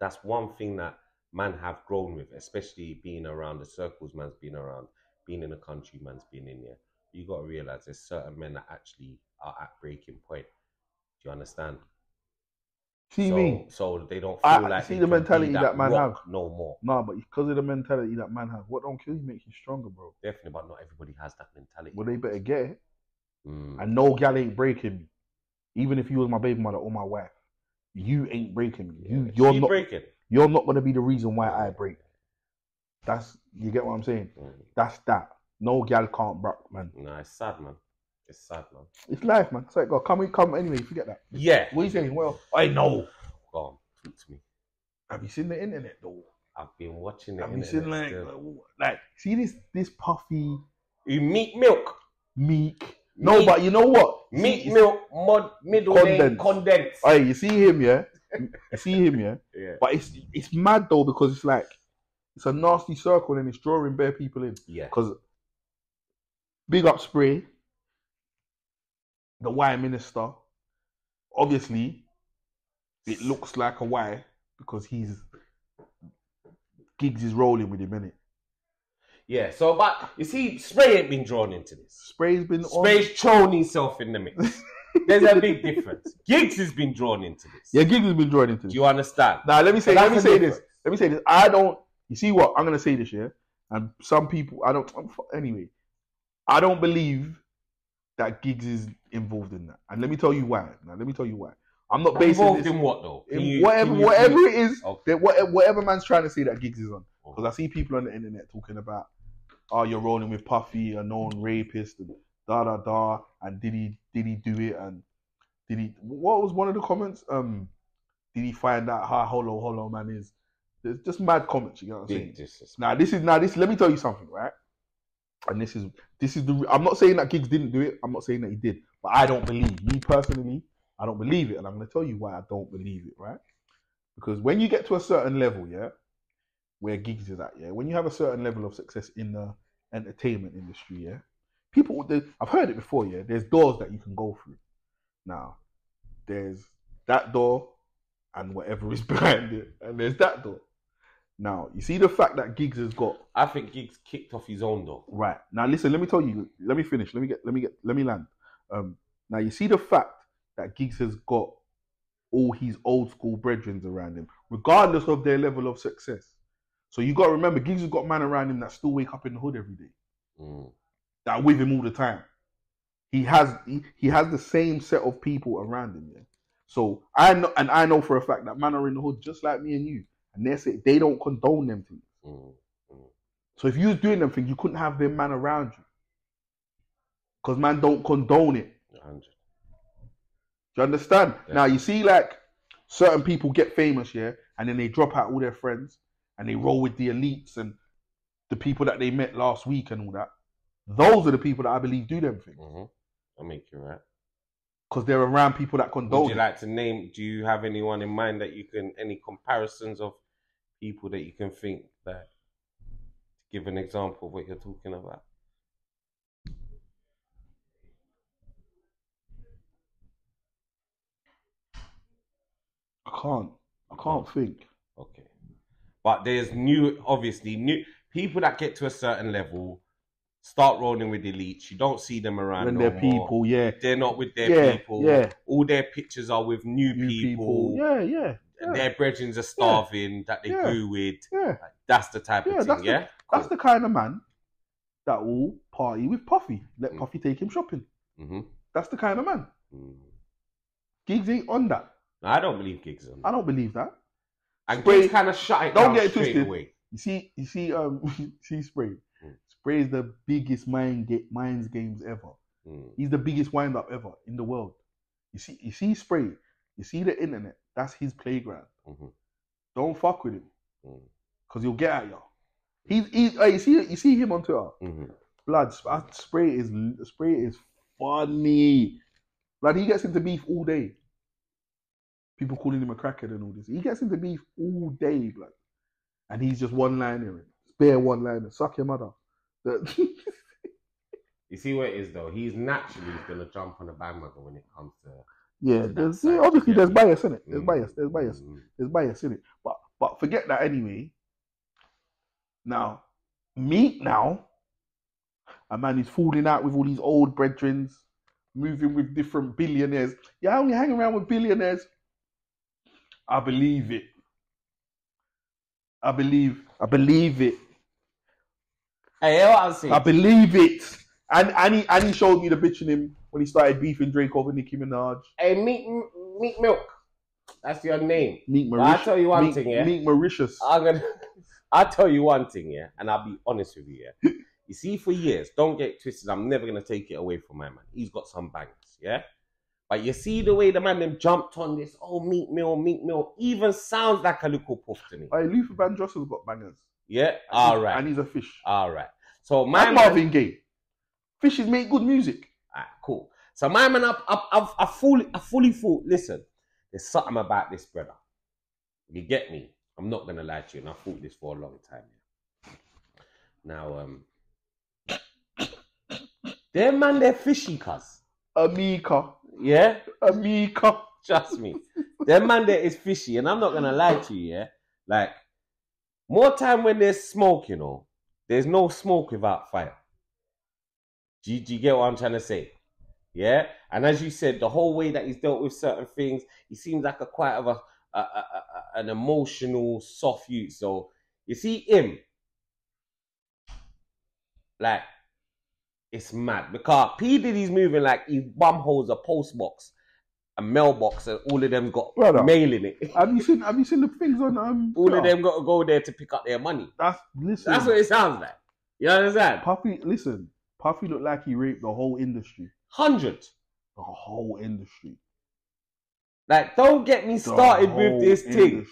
That's one thing that man have grown with, especially being around the circles man's been around, being in the country man's been in here. You got to realize there's certain men that actually are at breaking point. Do you understand? See so, me? so they don't I- like see the mentality that man rock have. no more. Nah, but because of the mentality that man has, what don't kill you makes you stronger, bro. Definitely, but not everybody has that mentality. Well, they better get it. Mm. And no gal ain't breaking me. Even if you was my baby mother or my wife, you ain't breaking me. You, Yeah. you're not. breaking. You're not gonna be the reason why I break. That's you get what I'm saying. Mm. That's that. No gal can't break, man. No, it's sad, man. It's sad, man. It's life, man. So go, come, we come anyway. Forget that. Yeah. What are you saying? Well, I know. Go on, talk to me. Have you seen the internet though? I've been watching the Have you internet seen like, still. Uh, like, see this this puffy You meat milk. meek? No, but you know what? Meat See, milk, mud, middle Condensed. condensed. Hey, you see him, yeah? You see him, yeah? (laughs) Yeah. But it's it's mad though because it's like it's a nasty circle and it's drawing bare people in. Yeah. Because big up spray, the Y minister. Obviously, it looks like a Y because he's Giggs is rolling with him, innit? Yeah. So, but you see, Spray ain't been drawn into this. Spray's been on. Spray's thrown himself in the mix. There's a big difference. (laughs) Giggs has been drawn into this. Yeah, Giggs has been drawn into this. Do you understand? Now let me say, So let me say this. Let me say this. I don't. You see what I'm gonna say this year, and some people I don't. Anyway, I don't believe that Giggs is involved in that, and let me tell you why. Now let me tell you why. I'm not basing Involved this in what though? In you- whatever you- whatever you- it is Okay. that whatever, whatever man's trying to say that Giggs is on. Because I see people on the internet talking about, oh, you're rolling with Puffy, a known rapist, and da da da, and did he did he do it, and did he? What was one of the comments? Um, did he find out how hollow hollow man is? There's just mad comments. You know what I'm saying? Now this is now this. Let me tell you something, right? And this is this is the. I'm not saying that Giggs didn't do it. I'm not saying that he did, but I don't believe me personally. I don't believe it, and I'm going to tell you why I don't believe it, right? Because when you get to a certain level, yeah, where Giggs is at, yeah, when you have a certain level of success in the entertainment industry, yeah, people, they- I've heard it before, yeah, there's doors that you can go through. Now, there's that door and whatever is (laughs) behind it, and there's that door. Now, you see the fact that Giggs has got I think Giggs kicked off his own door. Right. Now listen, let me tell you, let me finish. Let me get let me get let me land. Um now you see the fact that Giggs has got all his old school brethren around him, regardless of their level of success. So you gotta remember Giggs has got man around him that still wake up in the hood every day. Mm. That are with him all the time. He has he, he has the same set of people around him, yeah. So I know and I know for a fact that man are in the hood just like me and you. And they say they don't condone them things. Mm. So if you was doing them things, you couldn't have them man around you. Because man don't condone it. 100. Do you understand? Yeah. Now you see like certain people get famous, yeah, and then they drop out all their friends and they roll with the elites and the people that they met last week and all that. Those are the people that I believe do them things. hmm I'll make you right. Because they're around people that condone Would you like to name? Do you have anyone in mind that you can? Any comparisons of people that you can think that? Give an example of what you're talking about. I can't. I can't think. Okay. But there's new, obviously, new people that get to a certain level start rolling with elites. You don't see them around When no they're more. people, yeah. They're not with their Yeah, people. yeah. All their pictures are with new, New people. people. Yeah, yeah. yeah. Their brethren are starving that they Yeah. grew with. Yeah. That's the type Yeah, of thing, that's the- yeah? That's the kind of man that will party with Puffy. Let Mm. Puffy take him shopping. hmm That's the kind of man. Giggs ain't on that. I don't believe Giggs on I don't believe that. And Spray- Giggs kind of shut it Don't down get it straight twisted. away. You see, you see, um, (laughs) see Spray. Spray is the biggest mind ga- minds games ever. Mm. He's the biggest wind up ever in the world. You see, you see Spray. You see the internet. That's his playground. Mhm. Don't fuck with him, Mm. cause he'll get at you. He's, he's, uh, you see, you see him on Twitter. Mhm. Blood spray is spray is funny. Like he gets into beef all day. People calling him a crackhead and all this. He gets into beef all day, blood. And he's just one liner. Spare one liner. Suck your mother. The- (laughs) You see what it is though? He's naturally gonna jump on the bandwagon when it comes to yeah, To there's, yeah, obviously there's bias in it. There's Mm. bias. There's bias. Mm. There's bias in it. But but forget that anyway. Now, Meat now, a man is falling out with all these old brethrens, moving with different billionaires. Yeah, I only hang around with billionaires. I believe it. I believe. I believe it. Hey, what I'm saying? I believe it. And and he and he showed me the bitch in him when he started beefing Drake over Nicki Minaj. Hey, Meat Meat Milk. That's your name. Meek Well, I'll Mauritius. tell you one Meek, thing, yeah? Meek Mauritius. I'm gonna. (laughs) I'll tell you one thing, yeah, and I'll be honest with you, yeah. (laughs) You see, for years, don't get twisted. I'm never gonna take it away from my man. He's got some bangers, yeah. But you see the way the man them jumped on this, oh meat meal, meat meal, even sounds like a little puff to me. Hey, Luther Vandross has got bangers. Yeah, all right, And he's a fish. all right. So my man, Marvin Gaye. Fishes make good music. Alright, cool. So my man, I, I, I, I fully, I fully thought. Listen, there's something about this brother. You get me? I'm not gonna lie to you, and I thought this for a long time. Now, um, them man, they're fishy, cuz. Amika. Yeah, Amika. trust me. them man, there is fishy, and I'm not gonna lie to you. Yeah, like more time when there's smoke, you know, there's no smoke without fire. Do you, do you get what I'm trying to say? Yeah, and as you said, the whole way that he's dealt with certain things, he seems like a quite of a, a, a, a an emotional, soft youth. So you see him, like it's mad because P Diddy's moving like his bum holes a post box, a mailbox, and all of them got Brother. mail in it. Have you seen have you seen the things on um (laughs) All of them got to go there to pick up their money. That's listen. That's what it sounds like. You understand? Puffy listen, Puffy looked like he raped the whole industry. Hundred. The whole industry. Like, don't get me started with this thing.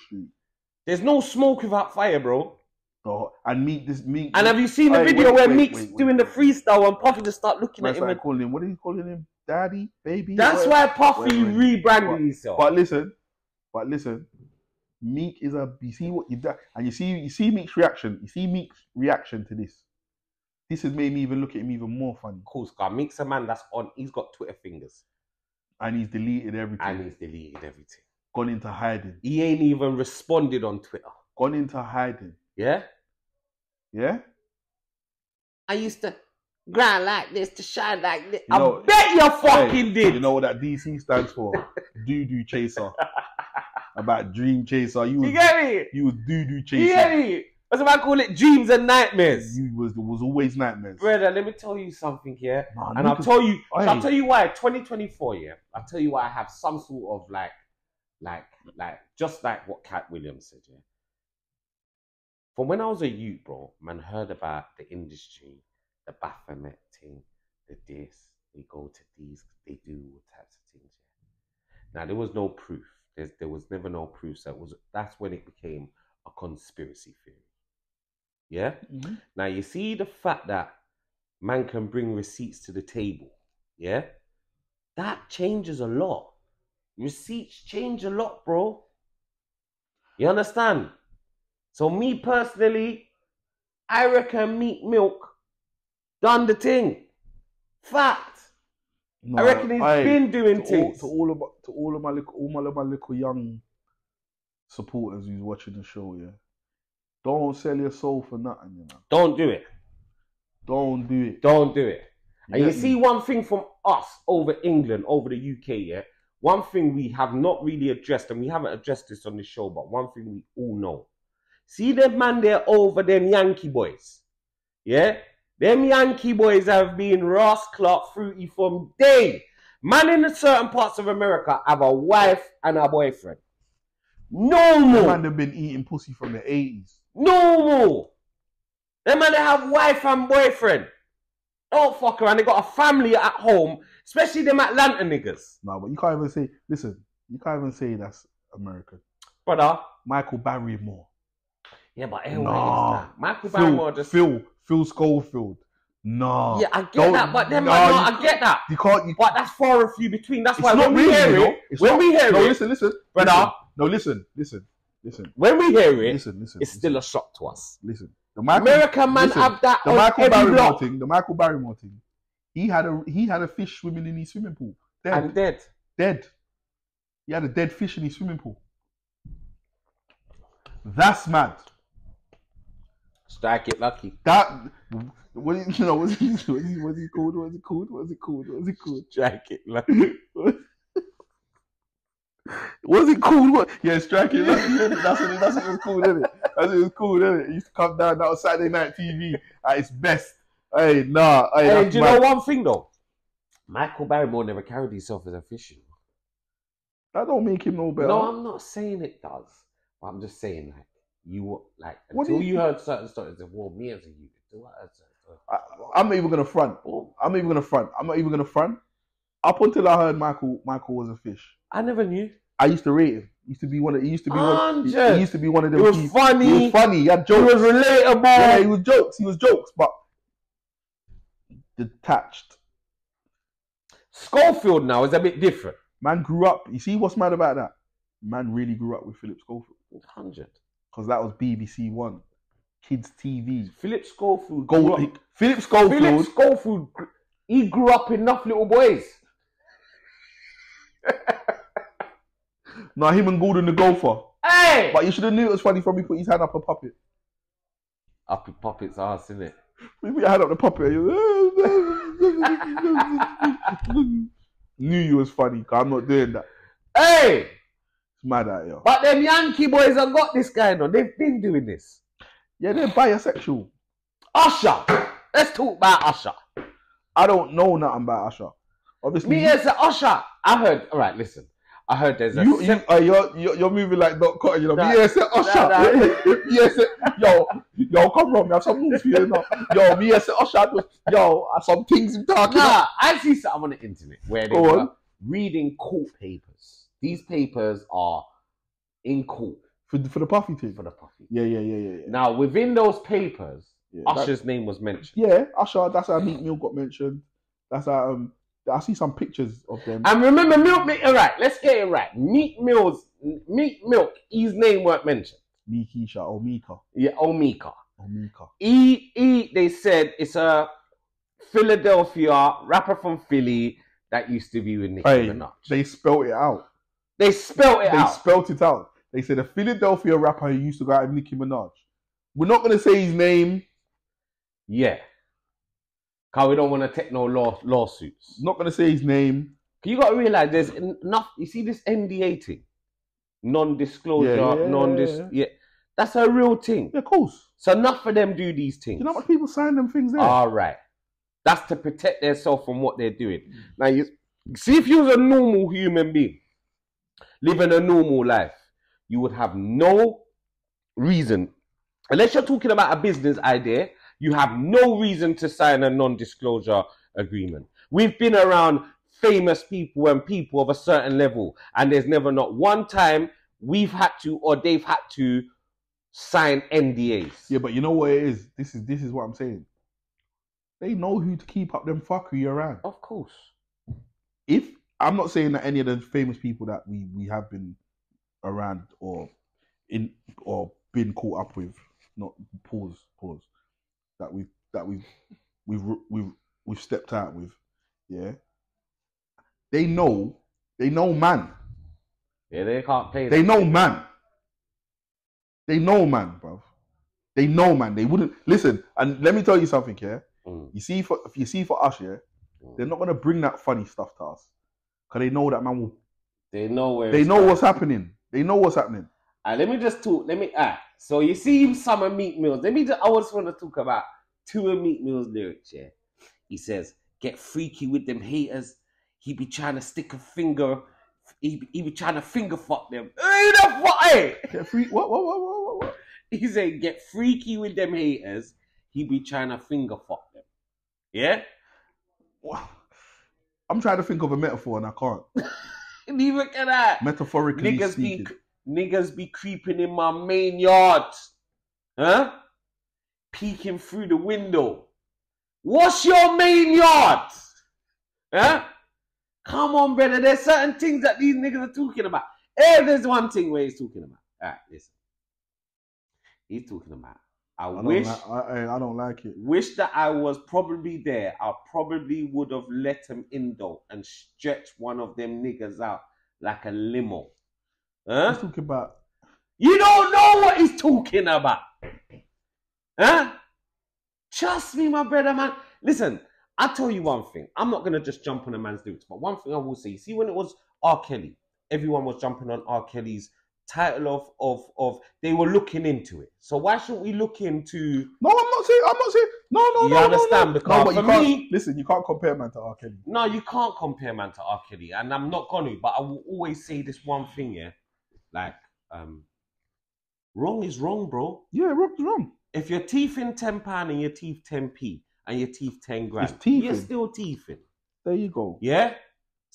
There's no smoke without fire, bro. The and Meek this Meek And have you seen the Hey, video wait, where wait, Meek's wait, doing the freestyle and Puffy just start looking at him and calling him what are you calling him? Daddy, baby. That's whatever. why Puffy wait. rebranded But- himself. But listen, but listen, Meek is a. You see what you do, and you see you see Meek's reaction. You see Meek's reaction to this. This has made me even look at him even more funny. of course, God, Meek's a man that's on. He's got Twitter fingers And he's deleted everything. and he's deleted everything. gone into hiding. He ain't even responded on Twitter. Gone into hiding. Yeah. Yeah. I used to grind like this to shine like this. You know- I bet you fucking Hey, did. You know what that DC stands for? (laughs) Doo doo chaser. About dream chaser. You was you get me? you was doo doo chaser. You get me? What's about call it dreams and nightmares? You was was always nightmares. Brother, let me tell you something here. Nah, And I'll tell you, Hey. I'll tell you why. 2024, yeah. I'll tell you why I have some sort of like, like, like, just like what Katt Williams said, yeah. From when I was a youth, bro, man, heard about the industry, the Baphomet thing, the this, they go to these, they do all types of things, yeah. Now there was no proof. There's, there was never no proof. So was that's when it became a conspiracy theory. Yeah. Mhm. Now you see the fact that man can bring receipts to the table, yeah? That changes a lot. Receipts change a lot, bro. You understand? So me personally, I reckon Meat Milk done the thing. Fact. No, I reckon he's aye, been doing to all, things. to all of my- to all of my little all my, my little young supporters who's watching the show. Yeah, don't sell your soul for nothing. You know, Don't do it. don't do it. Don't do it. And you see me? one thing from us over England, over the UK, yeah. One thing we have not really addressed, and we haven't addressed this on the show, but one thing we all know. See them man there over them Yankee boys. Yeah? Them Yankee boys have been Ross Clark fruity from day. Man in certain parts of America have a wife and a boyfriend. No more. Them man have been eating pussy from the eighties. No more. Them man they have wife and boyfriend. Don't fuck around. They got a family at home, especially them Atlanta niggas. No, but you can't even say. Listen, you can't even say that's American. Brother. Michael Barrymore, Yeah, but Nah. nah. Michael Barrymore Phil, just. Phil, Phil Schofield. No, yeah, I get Don't- that, but nah, man, no, I get that. you can't. You, But that's far and few between. That's why not when we really, hear it, It's when not- we hear no, it, listen, listen, brother, listen. No, listen, listen, listen, when we hear it, listen, listen. it's still a shock to us. listen. The Michael, American man listen, have that the Michael Barrymore block thing. The Michael Barrymore thing. He had a he had a fish swimming in his swimming pool. Dead, and dead. dead. He had a dead fish in his swimming pool. That's mad. Strike it lucky. That what (laughs) is- you know what's he what's he, what's he called? What's it called? What's it called? What's it called? Strike it lucky. (laughs) What's it called? What? Yeah, striking. That's what it, that's what it was called, isn't it? That's what it was called, isn't it? It used to come down that was Saturday night TV at its best. Hey, nah. Hey, Hey, do you mad. know one thing though? Michael Barrymore never carried himself as a fisher. That don't make him no better. No, I'm not saying it does. But I'm just saying like you were like What until you, you- heard certain stories of well, me as a youth, do I as a I, I'm not even gonna front. Oh, I'm not even gonna front. I'm not even gonna front. Up until I heard Michael, Michael was a fish. I never knew. I used to rate him. He used to be one of. He used to be one. He, he used to be one of It them. was he, funny. he was funny. He had It jokes. was relatable. yeah, he was jokes. He was jokes, but detached. Schofield now is a bit different. Man grew up. You see what's mad about that? Man really grew up with Philip Schofield Hundred. Because that was BBC One, kids TV. Philip Schofield. Go, grew up- he- Philip Schofield. Philip Schofield. He grew up enough little boys. (laughs) No, him and Gordon the Gopher. Hey. But you should have knew it was funny from he put his hand up a puppet. Up in Puppet's ass, innit? He put your hand up the puppet. (laughs) knew you was funny. Cause I'm not doing that. Hey. It's mad at you. But them Yankee boys have got this guy on. They've been doing this. Yeah, they're bisexual. Usher. Let's talk about Usher. I don't know nothing about Usher. Obviously, Me as a Usher. I heard. All right, listen. I heard there's a. you, you, uh, you're, you're, you're moving like Doc Cotton, you know. Me a nah, Usher. yes, (laughs) yo, yo, come on, man. Some moves for you, you know. Yo, me as a Usher. I Yo, uh, some things I'm talking about. Nah, I see something on the internet where they Go were on. reading court papers. These papers are in court For, for the puffy thing. for the puffy. Yeah, yeah, yeah, yeah. yeah. Now, within those papers, yeah, that- Usher's name was mentioned. yeah, Usher. That's how Meat Mill got mentioned. That's how um, I see some pictures of them. And remember, Milk, Milk, all right, let's get it right. Meat Mills, Meat Milk, his name weren't mentioned. Mikisha or Mika Yeah, Omika. or Mika. E, E, they said it's a Philadelphia rapper from Philly that used to be with Nicki Hey, Minaj. they spelt it out. They spelled it They out. They spelt it out. They said a Philadelphia rapper who used to go out with Nicki Minaj. We're not gonna say his name. yeah. Cause we don't want to take no law, lawsuits. Not gonna say his name. You got to realize there's enough. You see this NDA thing, non-disclosure, Yeah, yeah, yeah, non-dis. yeah. Yeah, that's a real thing. Yeah, of course. So enough of them do these things. You know much people sign them things there? All right. That's to protect themselves from what they're doing. Now, you see, if you was a normal human being living a normal life, you would have no reason, unless you're talking about a business idea, you have no reason to sign a non disclosure agreement. We've been around famous people and people of a certain level, and there's never not one time we've had to or they've had to sign NDAs. Yeah, but you know what it is? This is this is what I'm saying. They know who to keep up them fuckery around. Of course. If I'm not saying that any of the famous people that we we have been around or in or been caught up with, not pause pause, that we've that we've we've we've we've stepped out with, yeah. They know, they know man. Yeah, they can't play They that. know man. They know man, bruv. They know man. They wouldn't listen. And let me tell you something, yeah. Mm. You see, for if you see for us, yeah, they're not gonna bring that funny stuff to us, cause they know that man will. They know where. They know at. what's happening. They know what's happening. Ah, let me just talk. Let me. Ah, so you see some of Meat meals. Let me. Just, I just want to talk about two of Meat Mills lyrics. Yeah, he says, "Get freaky with them haters." He be trying to stick a finger. He be, he be trying to finger fuck them. Hey, the fuck, hey! Get free. What? What? What? What? What? what? (laughs) He said, "Get freaky with them haters." He be trying to finger fuck them. Yeah. what? I'm trying to think of a metaphor and I can't. Leave it at that. Metaphorically Niggas be niggas be creeping in my main yard. Huh? Peeking through the window. What's your main yard? Huh? Come on, brother. There's certain things that these niggas are talking about. Hey, there's one thing where he's talking about. Alright, listen. He's talking about. I, I wish like, I, I- I don't like it. wish that I was probably there. I probably would have let him in though and stretch one of them niggas out like a limo. Huh? Let's talk about. You don't know what he's talking about. Huh? Trust me, my brother, man. Listen, I'll tell you one thing. I'm not gonna just jump on a man's lyrics, but one thing I will say, you see, when it was R. Kelly, everyone was jumping on R. Kelly's title of of of they were looking into it. So why shouldn't we look into No, I'm not saying. I'm not saying. No, no, You no, no, understand? no. Because no, for me- listen, you can't compare man to R. Kelly. No, you can't compare man to R. Kelly, and I'm not gonna, but I will always say this one thing, yeah. Like, um, wrong is wrong, bro. Yeah, wrong's wrong. If your teeth in ten pound and your teeth ten p and your teeth ten grand, you're still teething. There you go. Yeah.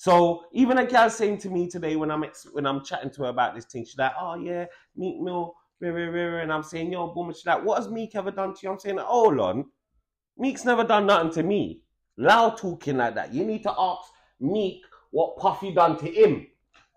So even a girl saying to me today when I'm ex- when I'm chatting to her about this thing, she's like, "Oh yeah, Meek Mill, rah, rah, rah, rah," and I'm saying, "Yo, boom," and she's like, "What has Meek ever done to you?" I'm saying, "Hold on, Meek's never done nothing to me." Loud talking like that. You need to ask Meek what Puffy done to him.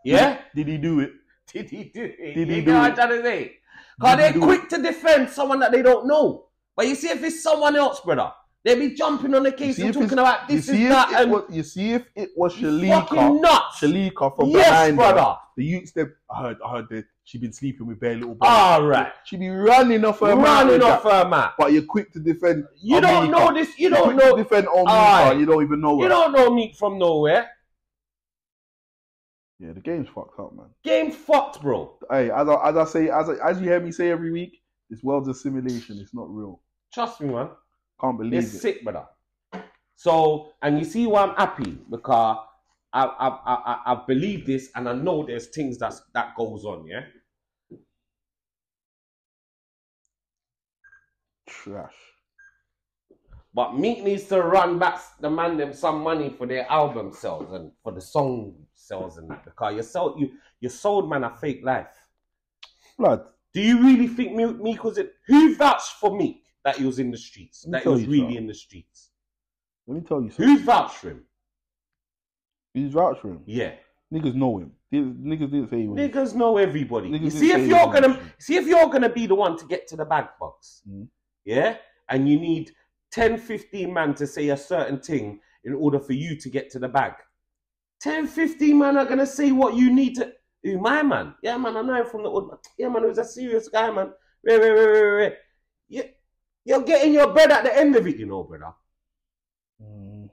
Yeah. Did he do it? (laughs) Did he do it? Did he you do know it? what I'm trying to say? Because they're quick to defend someone that they don't know. But you see, if it's someone else, brother, they be jumping on the case and talking about this is that and was, you see if it was Shalika, fucking nuts. Shalika from yes, behind her, brother. the youths that I heard, I heard that she been sleeping with bare little boys. All right. She be running off her Running off her map. But you're quick to defend. You don't know this. You don't know. defend. Aye. You don't even know her. You don't know Meek from nowhere. Yeah, the game's fucked up, man. Game fucked, bro. Hey, as I, as I say, as I, as you hear me say every week, this world's a simulation. It's not real. Trust me, man. Can't believe It's it. sick, brother. So, and you see why I'm happy because I I I I, believe this, and I know there's things that's that goes on. Yeah. Trash. But Meek needs to run back the man them some money for their album sales and for the song sales and that because you sold you you sold man a fake life. Blood. Do you really think Meek was it? Who vouched for Meek that he was in the streets? That he was really something. in the streets? Let me tell you something. Who vouched for him? He's vouch for him. Yeah. Niggas know him. Niggas didn't say he was. Niggas know everybody. Niggas you see if you're gonna Muslim. see if you're gonna be the one to get to the bag box, Mhm. yeah, and you need 10, 15 man to say a certain thing in order for you to get to the bag. 10, 15 man are gonna say what you need to. Who my man? Yeah, man, I know him from the old. man. Yeah, man, who's a serious guy, man. Wait, wait, wait, wait, wait. You, you're getting your bread at the end of it, you know, brother. Mm.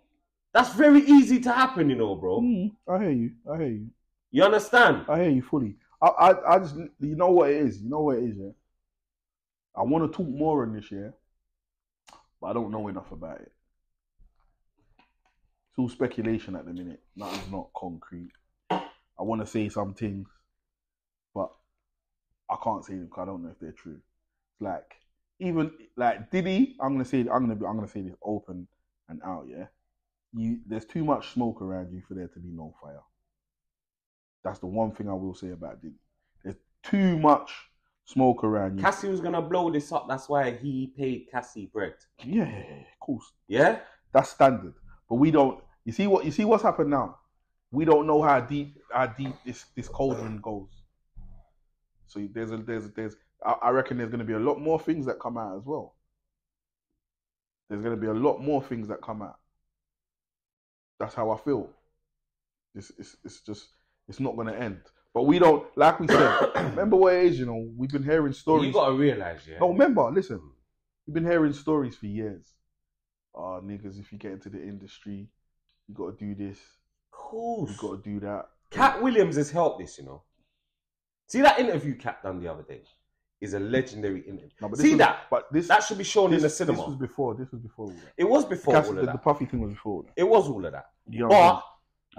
That's very easy to happen, you know, bro. Mm, I hear you. I hear you. You understand? I hear you fully. I, I, I just, you know what it is. You know what it is, yeah. I want to talk more on this, yeah, but I don't know enough about it. It's all speculation at the minute. Nothing's not concrete. I want to say some things, but I can't say them because I don't know if they're true. Like even like Diddy, I'm gonna say I'm gonna be I'm gonna say this open and out. Yeah, you there's too much smoke around you for there to be no fire. That's the one thing I will say about Diddy. There's too much smoke around you. Cassie was gonna blow this up. That's why he paid Cassie bread. yeah, of course. Yeah. That's standard. But we don't. You see what you see what's happened now. We don't know how deep how deep this this cauldron goes. So there's a there's there's I, I reckon there's going to be a lot more things that come out as well. There's going to be a lot more things that come out. That's how I feel. It's it's it's just it's not going to end. But we don't like we said. (coughs) remember what it is, you know. We've been hearing stories. You gotta realize, yeah. No, remember, listen. We've been hearing stories for years. Oh, niggas, if you get into the industry, you got to do this, cool. you got to do that. Katt Williams has helped this, you know. See that interview Katt done the other day is a legendary interview. No, See was- that? But this, That should be shown this, in the cinema. this was before. This was before. it was before all the, of the that. puffy thing was before. It was all of that. You know what I'm But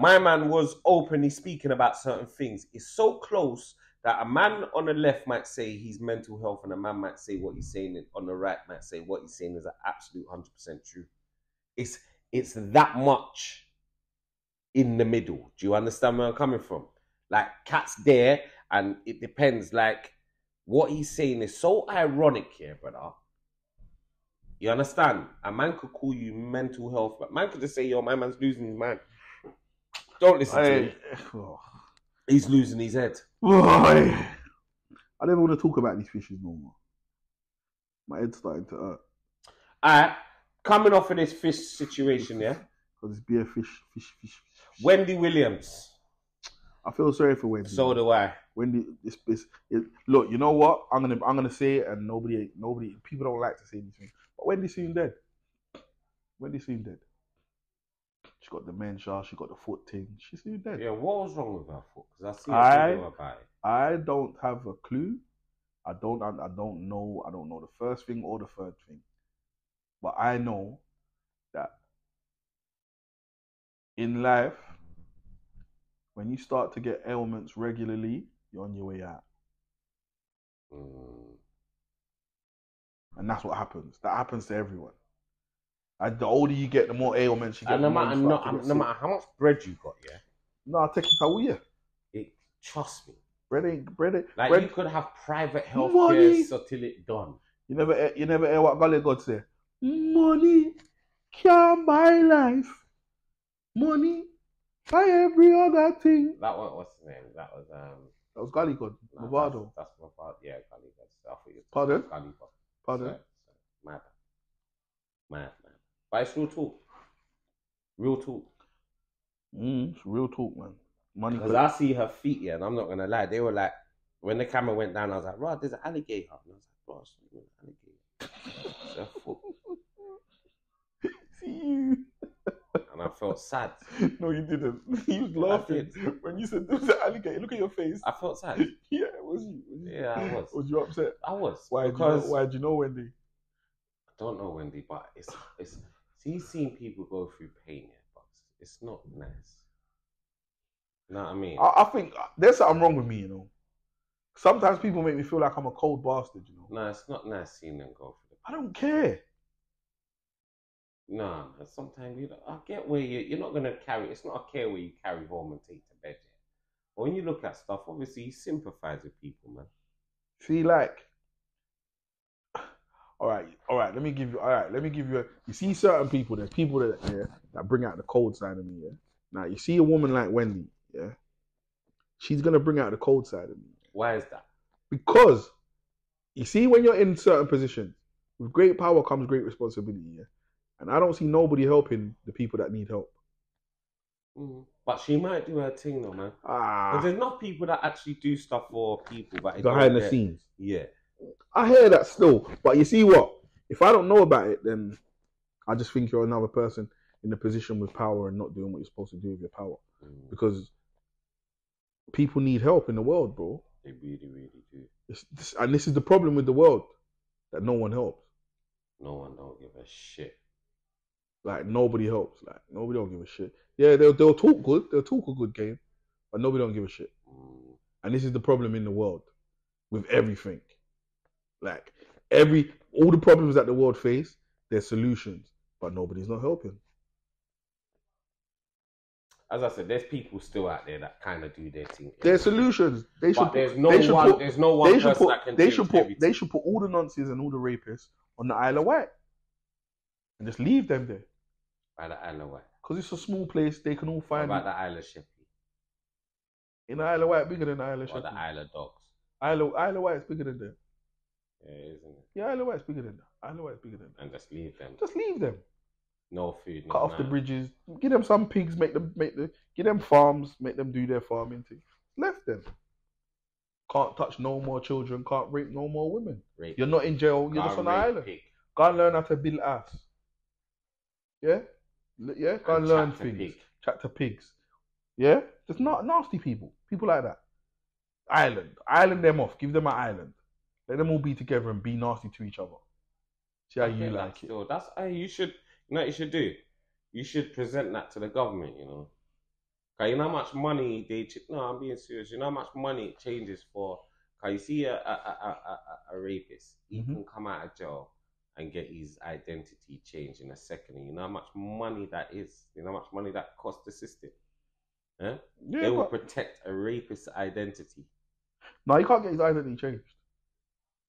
my man was openly speaking about certain things. It's so close that a man on the left might say he's mental health, and a man might say what he's saying on the right might say what he's saying is an absolute hundred percent true. It's it's that much in the middle. Do you understand where I'm coming from? Like cat's there, and it depends. Like what he's saying is so ironic here, brother. You understand? A man could call you mental health, but man could just say, "Yo, my man's losing his mind." Don't listen to him. Oh, He's losing his head. boy. I never want to talk about these fishes no more. My head's starting to hurt Alright, coming off of this fish situation, yeah. because it's beer fish, fish, fish, fish. Wendy Williams. I feel sorry for Wendy. So do I. Wendy, this, this, it, look, you know what? I'm gonna, I'm gonna say it, and nobody, nobody, people don't like to say these things. But Wendy's soon dead. Wendy's soon dead. She got dementia. She got the foot thing. She's soon dead. Yeah, what was wrong with her foot? Because I see I- about it. I don't have a clue. I don't, I, I don't know. I don't know the first thing or the third thing. But I know that in life, when you start to get ailments regularly, you're on your way out. Mm. And that's what happens. That happens to everyone. And the older you get, the more ailments you get. And no matter, no, start to get no matter how much bread you got, yeah, No, I take it away. it trust me. Bread ain't bread. Ain't, Like bread you could have private health Money. care so till it done. you never, you never hear what Gully God say. Money can't buy life. Money buy every other thing. That one, what's his name? That was um. That was Gully God. no, Mavado. That's, that's Mavado. Yeah. That's I you Pardon? Gully. but- Pardon. Sorry. Mad. Mad, man. But it's real talk. Real talk. Mm, it's real talk, man. Money. Because I see her feet, yeah, and I'm not gonna lie, they were like, when the camera went down, I was like, Rod, there's an alligator. And I was like, bro, it's an alligator. It's her foot. See you. And I felt sad. (laughs) No, you didn't. (laughs) You was laughing when you said (laughs) was alligator. Look at your face. I felt sad. yeah, it was you. Was you? Yeah, I was. Was you upset? I was. Why? because Did you know, why did you know Wendy? I don't know, Wendy, but it's it's see seeing people go through pain, yeah, but it's not nice. You know what I mean? I, I think uh, there's something wrong with me, you know. Sometimes people make me feel like I'm a cold bastard, you know. no, it's not nice seeing them go through I don't care. No, no, sometimes you I get where you you're not gonna carry it's not a care where you carry home and take to bed. Yeah. But when you look at stuff, obviously you sympathize with people, man. See, like, (sighs) all right, all right. Let me give you. All right, let me give you. A, you see, certain people. There's people that yeah, that bring out the cold side of me. Yeah, Now you see a woman like Wendy, yeah, she's gonna bring out the cold side of me Why is that? because you see when you're in certain positions, with great power comes great responsibility, yeah. And I don't see nobody helping the people that need help. Mm. But she might do her thing though, man. Ah, there's not people that actually do stuff for people, but behind the get- scenes. Yeah. I hear that still, but you see what? If I don't know about it, then I just think you're another person in a position with power and not doing what you're supposed to do with your power. Mm. Because people need help in the world, bro. They really, really do. This, and this is the problem with the world that no one helps. No one don't give a shit. Like nobody helps. Like nobody don't give a shit. Yeah, they'll they'll talk good. They'll talk a good game, but nobody don't give a shit. And this is the problem in the world with everything. Like every all the problems that the world face, there's solutions, but nobody's not helping. As I said, there's people still out there that kind of do their thing. There's solutions. They should. But there's no they one. put- there's no one they should person put. that can. They should put. everything. They should put all the nonces and all the rapists on the Isle of Wight, and just leave them there. By the Isle of Wight. Because it's a small place, they can all What find. about the Isle of Sheppey in the Isle of Wight, bigger than the Isle of or the Isle of Dogs? Isle of, Isle of Wight is bigger than them. Yeah, isn't it? Yeah, Isle of Wight is bigger than that. Isle of Wight is bigger than that. And just leave them. Just leave them. No food. Cut no off the bridges. Give them some pigs. Make them make the. Give them farms. Make them do their farming thing. Left them. Can't touch no more children. Can't rape no more women. Rape. You're not in jail. You're just on Can't the island. pig Go and learn how to build ass. Yeah, yeah. Go and, and learn chat to things. pig. Chat to pigs. Yeah, just not nasty people. People like that. Island, island them off. Give them an island. Let them all be together and be nasty to each other. See how I you get that like it. Still, that's hey, you should. You know what you should do. You should present that to the government. You know. know, 'Cause you know how much money they. ch- No, I'm being serious. You know how much money it changes for. Cause you see a a, a, a, a, a rapist, he Mhm. can come out of jail and get his identity changed in a second. And you know how much money that is. You know how much money that costs the system. Yeah? Yeah, they will protect a rapist's identity. no, you can't get his identity changed.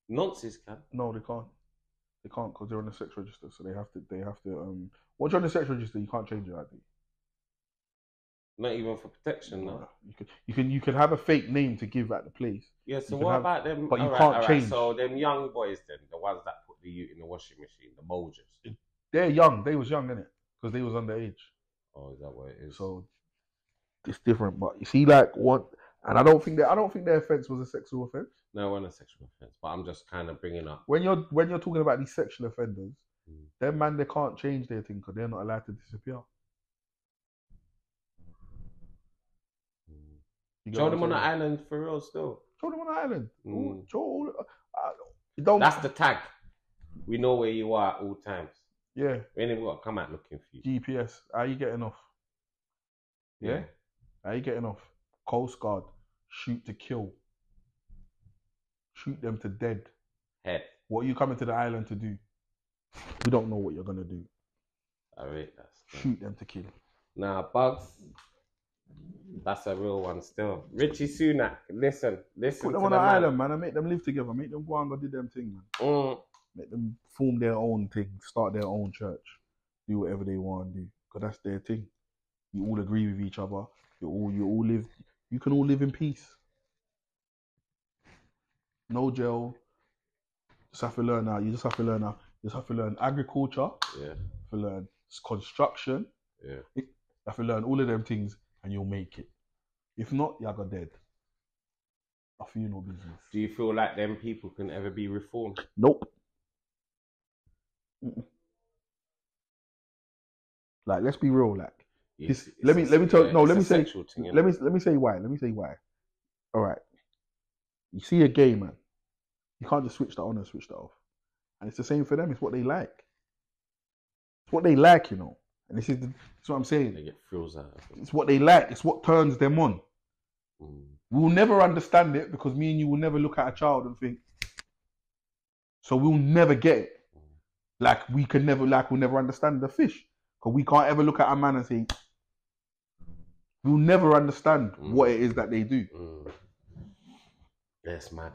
Nonsense, can. No, they can't. They can't because they're on the sex register, so they have to. They have to. Um, once you're on the sex register, you can't change your ID. Not even for protection, no. You can. You can. You can have a fake name to give at the police. Yeah, so what have- about them? but you can't change. So them young boys, then the ones that the in the washing machine, the Molgers. They're young. They was young, in it, Because they was underage. Oh, is that what it is? So it's different. But you see, like what? And I don't think that. I don't think their offense was a sexual offense. no, it wasn't a sexual offense, but I'm just kind of bringing up. When you're when you're talking about these sexual offenders, Mm. them man they can't change their thing because they're not allowed to disappear. Show them on the island for real, still. Show them on the island. Mm. All- Show. Uh, you don't. That's the tag. We know where you are at all times. yeah. We ain't even got to come out looking for you. GPS. How you getting off? Yeah. How you getting off? Coast Guard. Shoot to kill. Shoot them to dead. Head. What are you coming to the island to do? We don't know what you're gonna do. I rate that. Still. Shoot them to kill. Nah, Bugs. That's a real one still. Rishi Sunak. Listen. Listen Put them to on the the man. island, man, and make them live together. Make them go and go do them thing, man. Mm. Make them form their own thing, start their own church, do whatever they want to do, because that's their thing. You all agree with each other. You all you all live. You can all live in peace. No jail. Just have to learn now. You just have to learn now. You just have to learn agriculture. Yeah. Have to learn construction. Yeah. You have to learn all of them things, and you'll make it. If not, you're dead. I feel no business. Do you feel like them people can ever be reformed? Nope. Mm-mm. Like, let's be real. Like, It's- This- let me- it's let me tell- yeah, no, let me say- thing, let me let me say why. Let me say why. All right. You see a gay man, you can't just switch that on and switch that off. And it's the same for them. It's what they like. It's what they like, you know. And this is the, that's what I'm saying. They get frills out. It's what they like. It's what turns them on. Mm. We'll never understand it because me and you will never look at a child and think. So we'll never get it. Like we can never, like we'll never understand the fish because we can't ever look at a man and say. We'll never understand Mm. what it is that they do, Mm. That's mad.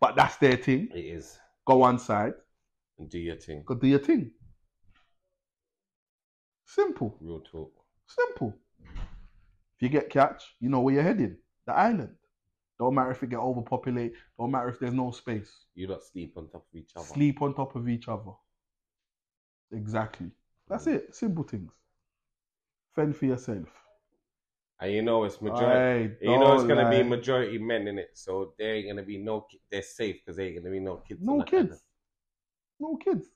but that's their thing. It is. Go one side, And do your thing. go do your thing. Simple, Real talk. simple. If you get catch, you know where you're heading. The island. Don't matter if it get overpopulated. Don't matter if there's no space. You don't sleep on top of each other. Sleep on top of each other. Exactly. That's mm. it. Simple things. Fend for yourself. And you know it's majority. You know it's gonna be majority men in it, so there ain't gonna be no. They're safe because there ain't gonna be no kids. No that kids. No kids.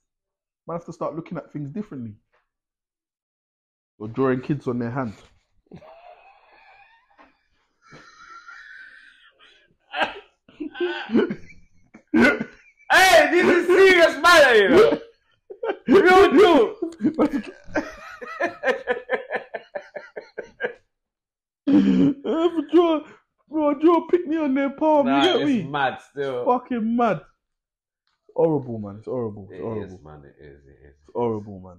Man have to start looking at things differently. Or drawing kids on their hand. (laughs) Hey, this is serious matter, you know. Real deal. Uh, draw, bro, draw a picnic on their palm. nah, you get it's me? mad still. Fucking mad. It's horrible, man. It's horrible. It's It horrible. is, man. It is. It is. It's horrible, man.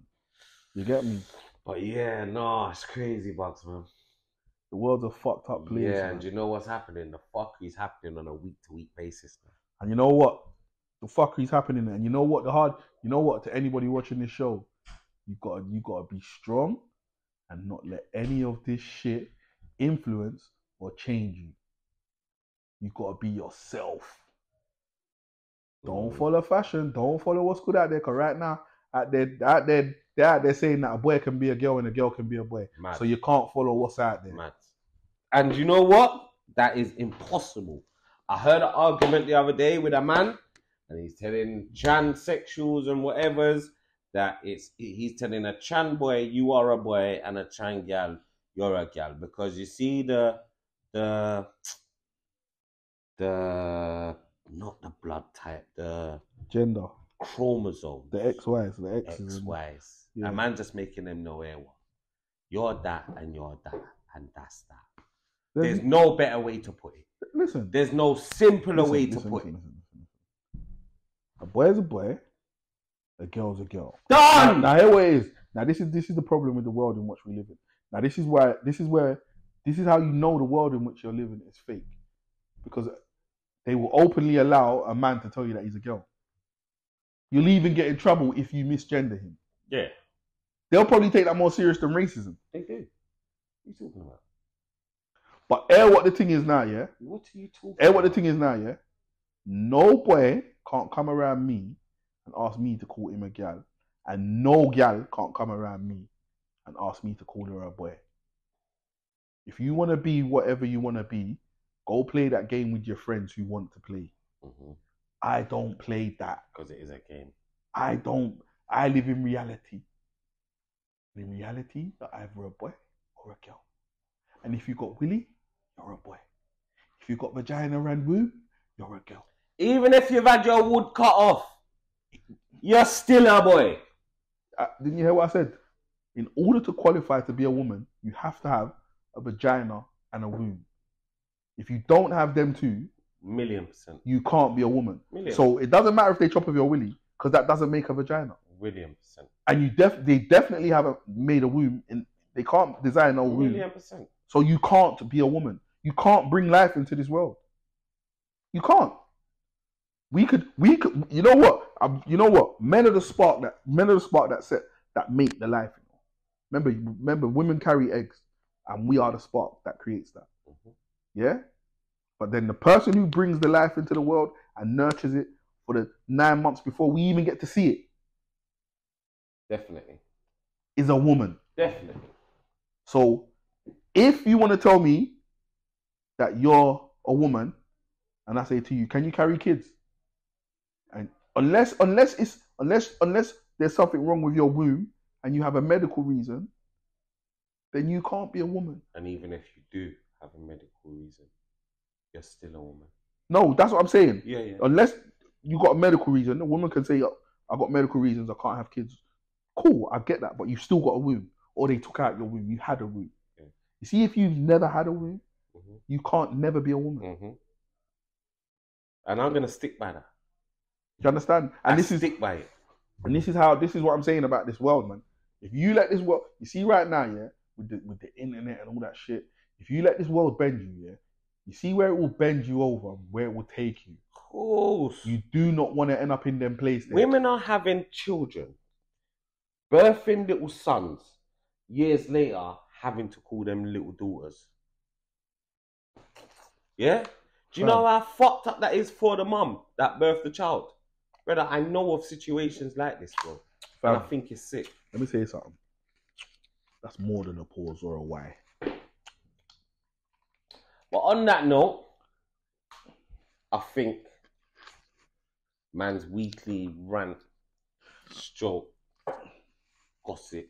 You get me? But yeah, no, it's crazy, bugs, man. The world's a fucked up place. yeah, man. and you know what's happening? The fuckery's happening on a week to week basis. Man. And you know what? The fuckery's happening. And you know what? The hard. You know what? To anybody watching this show, you got you got to be strong and not let any of this shit influence or change you. You got to be yourself. Don't follow fashion. Don't follow what's good out there. Cause right now, out there, out there, they're out there saying that a boy can be a girl and a girl can be a boy. Mad. So you can't follow what's out there. Mad. And you know what? That is impossible. I heard an argument the other day with a man, and he's telling transsexuals and whatevers that it's he's telling a chan boy you are a boy and a chan gal you're a gal because you see the the the not the blood type the Gender, chromosome the X Ys, the X's. X Y's. Yeah. A man just making them know what you're that and you're that and that's that. There's- There's no better way to put it. listen, There's no simpler listen, way listen, to put listen, it. A boy is a boy, a girl's a girl. Done. now here what it is. Now this is this is the problem with the world in which we live in. Now this is why this is where this is how you know the world in which you're living is fake, because they will openly allow a man to tell you that he's a girl. You'll even get in trouble if you misgender him. Yeah, They'll probably take that more serious than racism. they do. What are you talking about? But air what the thing is now, yeah. What are you talking Air what the thing is now, yeah. No boy can't come around me and ask me to call him a gal, and no gal can't come around me and ask me to call her a boy. If you want to be whatever you want to be, go play that game with your friends who want to play. Mhm, I don't play that. Because it is a game. I don't. I live in reality. In reality, you're either a boy or a girl. And if you got willy, you're a boy. If you got vagina and womb, you're a girl. Even if you've had your wood cut off, you're still a boy. Uh, didn't you hear what I said? In order to qualify to be a woman, you have to have a vagina and a womb. If you don't have them two, Million percent. you can't be a woman. Million. So it doesn't matter if they chop off your willy, because that doesn't make a vagina. Million percent. And you def they definitely haven't made a womb, and they can't design a womb. Million percent. So you can't be a woman. You can't bring life into this world. You can't. We could. We could. You know what? Um, you know what? Men are the spark that. Men are the spark that set that make the life. Remember. Remember. Women carry eggs, and we are the spark that creates that. Mhm. Yeah. But then the person who brings the life into the world and nurtures it for the nine months before we even get to see it Definitely. is a woman. Definitely. So if you want to tell me that you're a woman, and I say to you, can you carry kids? Unless unless it's unless unless there's something wrong with your womb and you have a medical reason, then you can't be a woman. And even if you do have a medical reason, you're still a woman. No, that's what I'm saying. Yeah, yeah. Unless you got a medical reason, a woman can say, oh, I got medical reasons, I can't have kids. Cool, I get that, but you've still got a womb. Or they took out your womb, you had a womb. Yeah. You see, if you've never had a womb, hmm you can't never be a woman. hmm And I'm gonna stick by that. You understand? And I this is stick by it. and this is how this is what I'm saying about this world, man. If you let this world, you see right now, yeah, with the with the internet and all that shit. If you let this world bend you, yeah, you see where it will bend you over, where it will take you. Of course. You do not want to end up in them places. Women are having children, birthing little sons, years later having to call them little daughters. Yeah? Do you know how fucked up that is for the mum that birthed the child? Brother, I know of situations like this, bro. And I think it's sick. let me say something. That's more than a pause or a why. But on that note, I think man's weekly rant, stroke, gossip,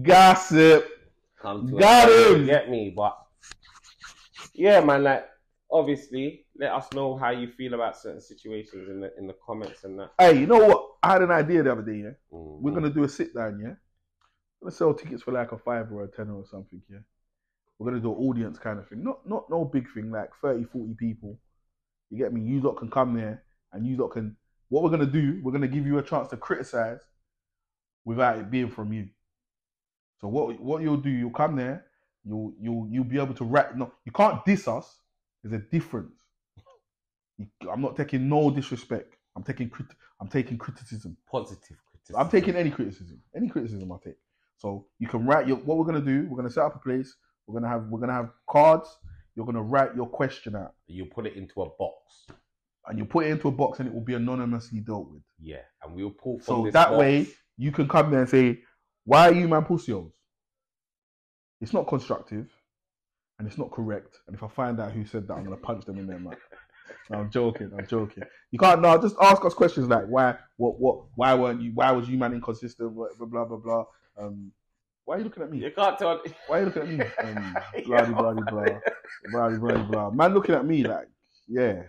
Gossip. come to Got him. Get me, but yeah, man. Like, obviously, let us know how you feel about certain situations in the in the comments and that. Hey, you know what? I had an idea the other day, yeah? Mm. We're gonna do a sit down, yeah? We're gonna sell tickets for like a five or a tenner or something, yeah? We're gonna do an audience kind of thing. Not not no big thing, like 30, 40 people. You get me? You lot can come there and you lot can what we're gonna do, we're gonna give you a chance to criticize without it being from you. So what what you'll do, you'll come there, you'll you'll you'll be able to rap no you can't diss us. There's a difference. I'm not taking no disrespect. I'm taking crit I'm taking criticism. positive criticism. I'm taking any criticism. Any criticism I take. So you can write your what we're gonna do, we're gonna set up a place, we're gonna have we're gonna have cards, you're gonna write your question out You put it into a box. and you put it into a box and it will be anonymously dealt with. Yeah, and we'll pull from So that box. way you can come there and say, Why are you man pussios? It's not constructive and it's not correct. And if I find out who said that, I'm gonna punch them in their mouth. No, I'm joking. I'm joking. You can't. No, just ask us questions like why, what, what, why weren't you? Why was you man inconsistent? Blah blah blah. blah. Um, why are you looking at me? You can't tell. Why are you looking at me? (laughs) Um, blah, blah, blah, blah, blah, blah, Man looking at me like, yeah.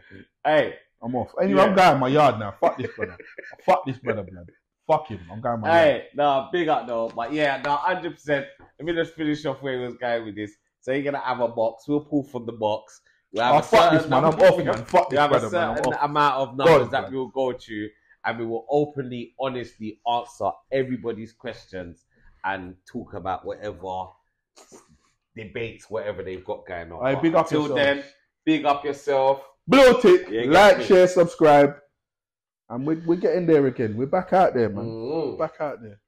Hey. I'm off. Anyway, yeah. I'm going my yard now. Fuck this brother. Fuck this brother, blood. Fuck him. I'm going my hey, yard. No, big up though. But yeah, no, 100%. Let me just finish off where he was going with this. So you're gonna have a box. We'll pull from the box. We'll have Oh, a fuck this man. I'm off, man. Fuck We this have a brother, man. Certain off. amount of numbers God, that we will go to, and we will openly, honestly answer everybody's questions and talk about whatever debates, whatever they've got going on. Alright, big up Until yourself. then, big up yourself. Blue tick, Yeah, like, share, subscribe. And we're, we're getting there again. We're back out there, man. Mm. Back out there.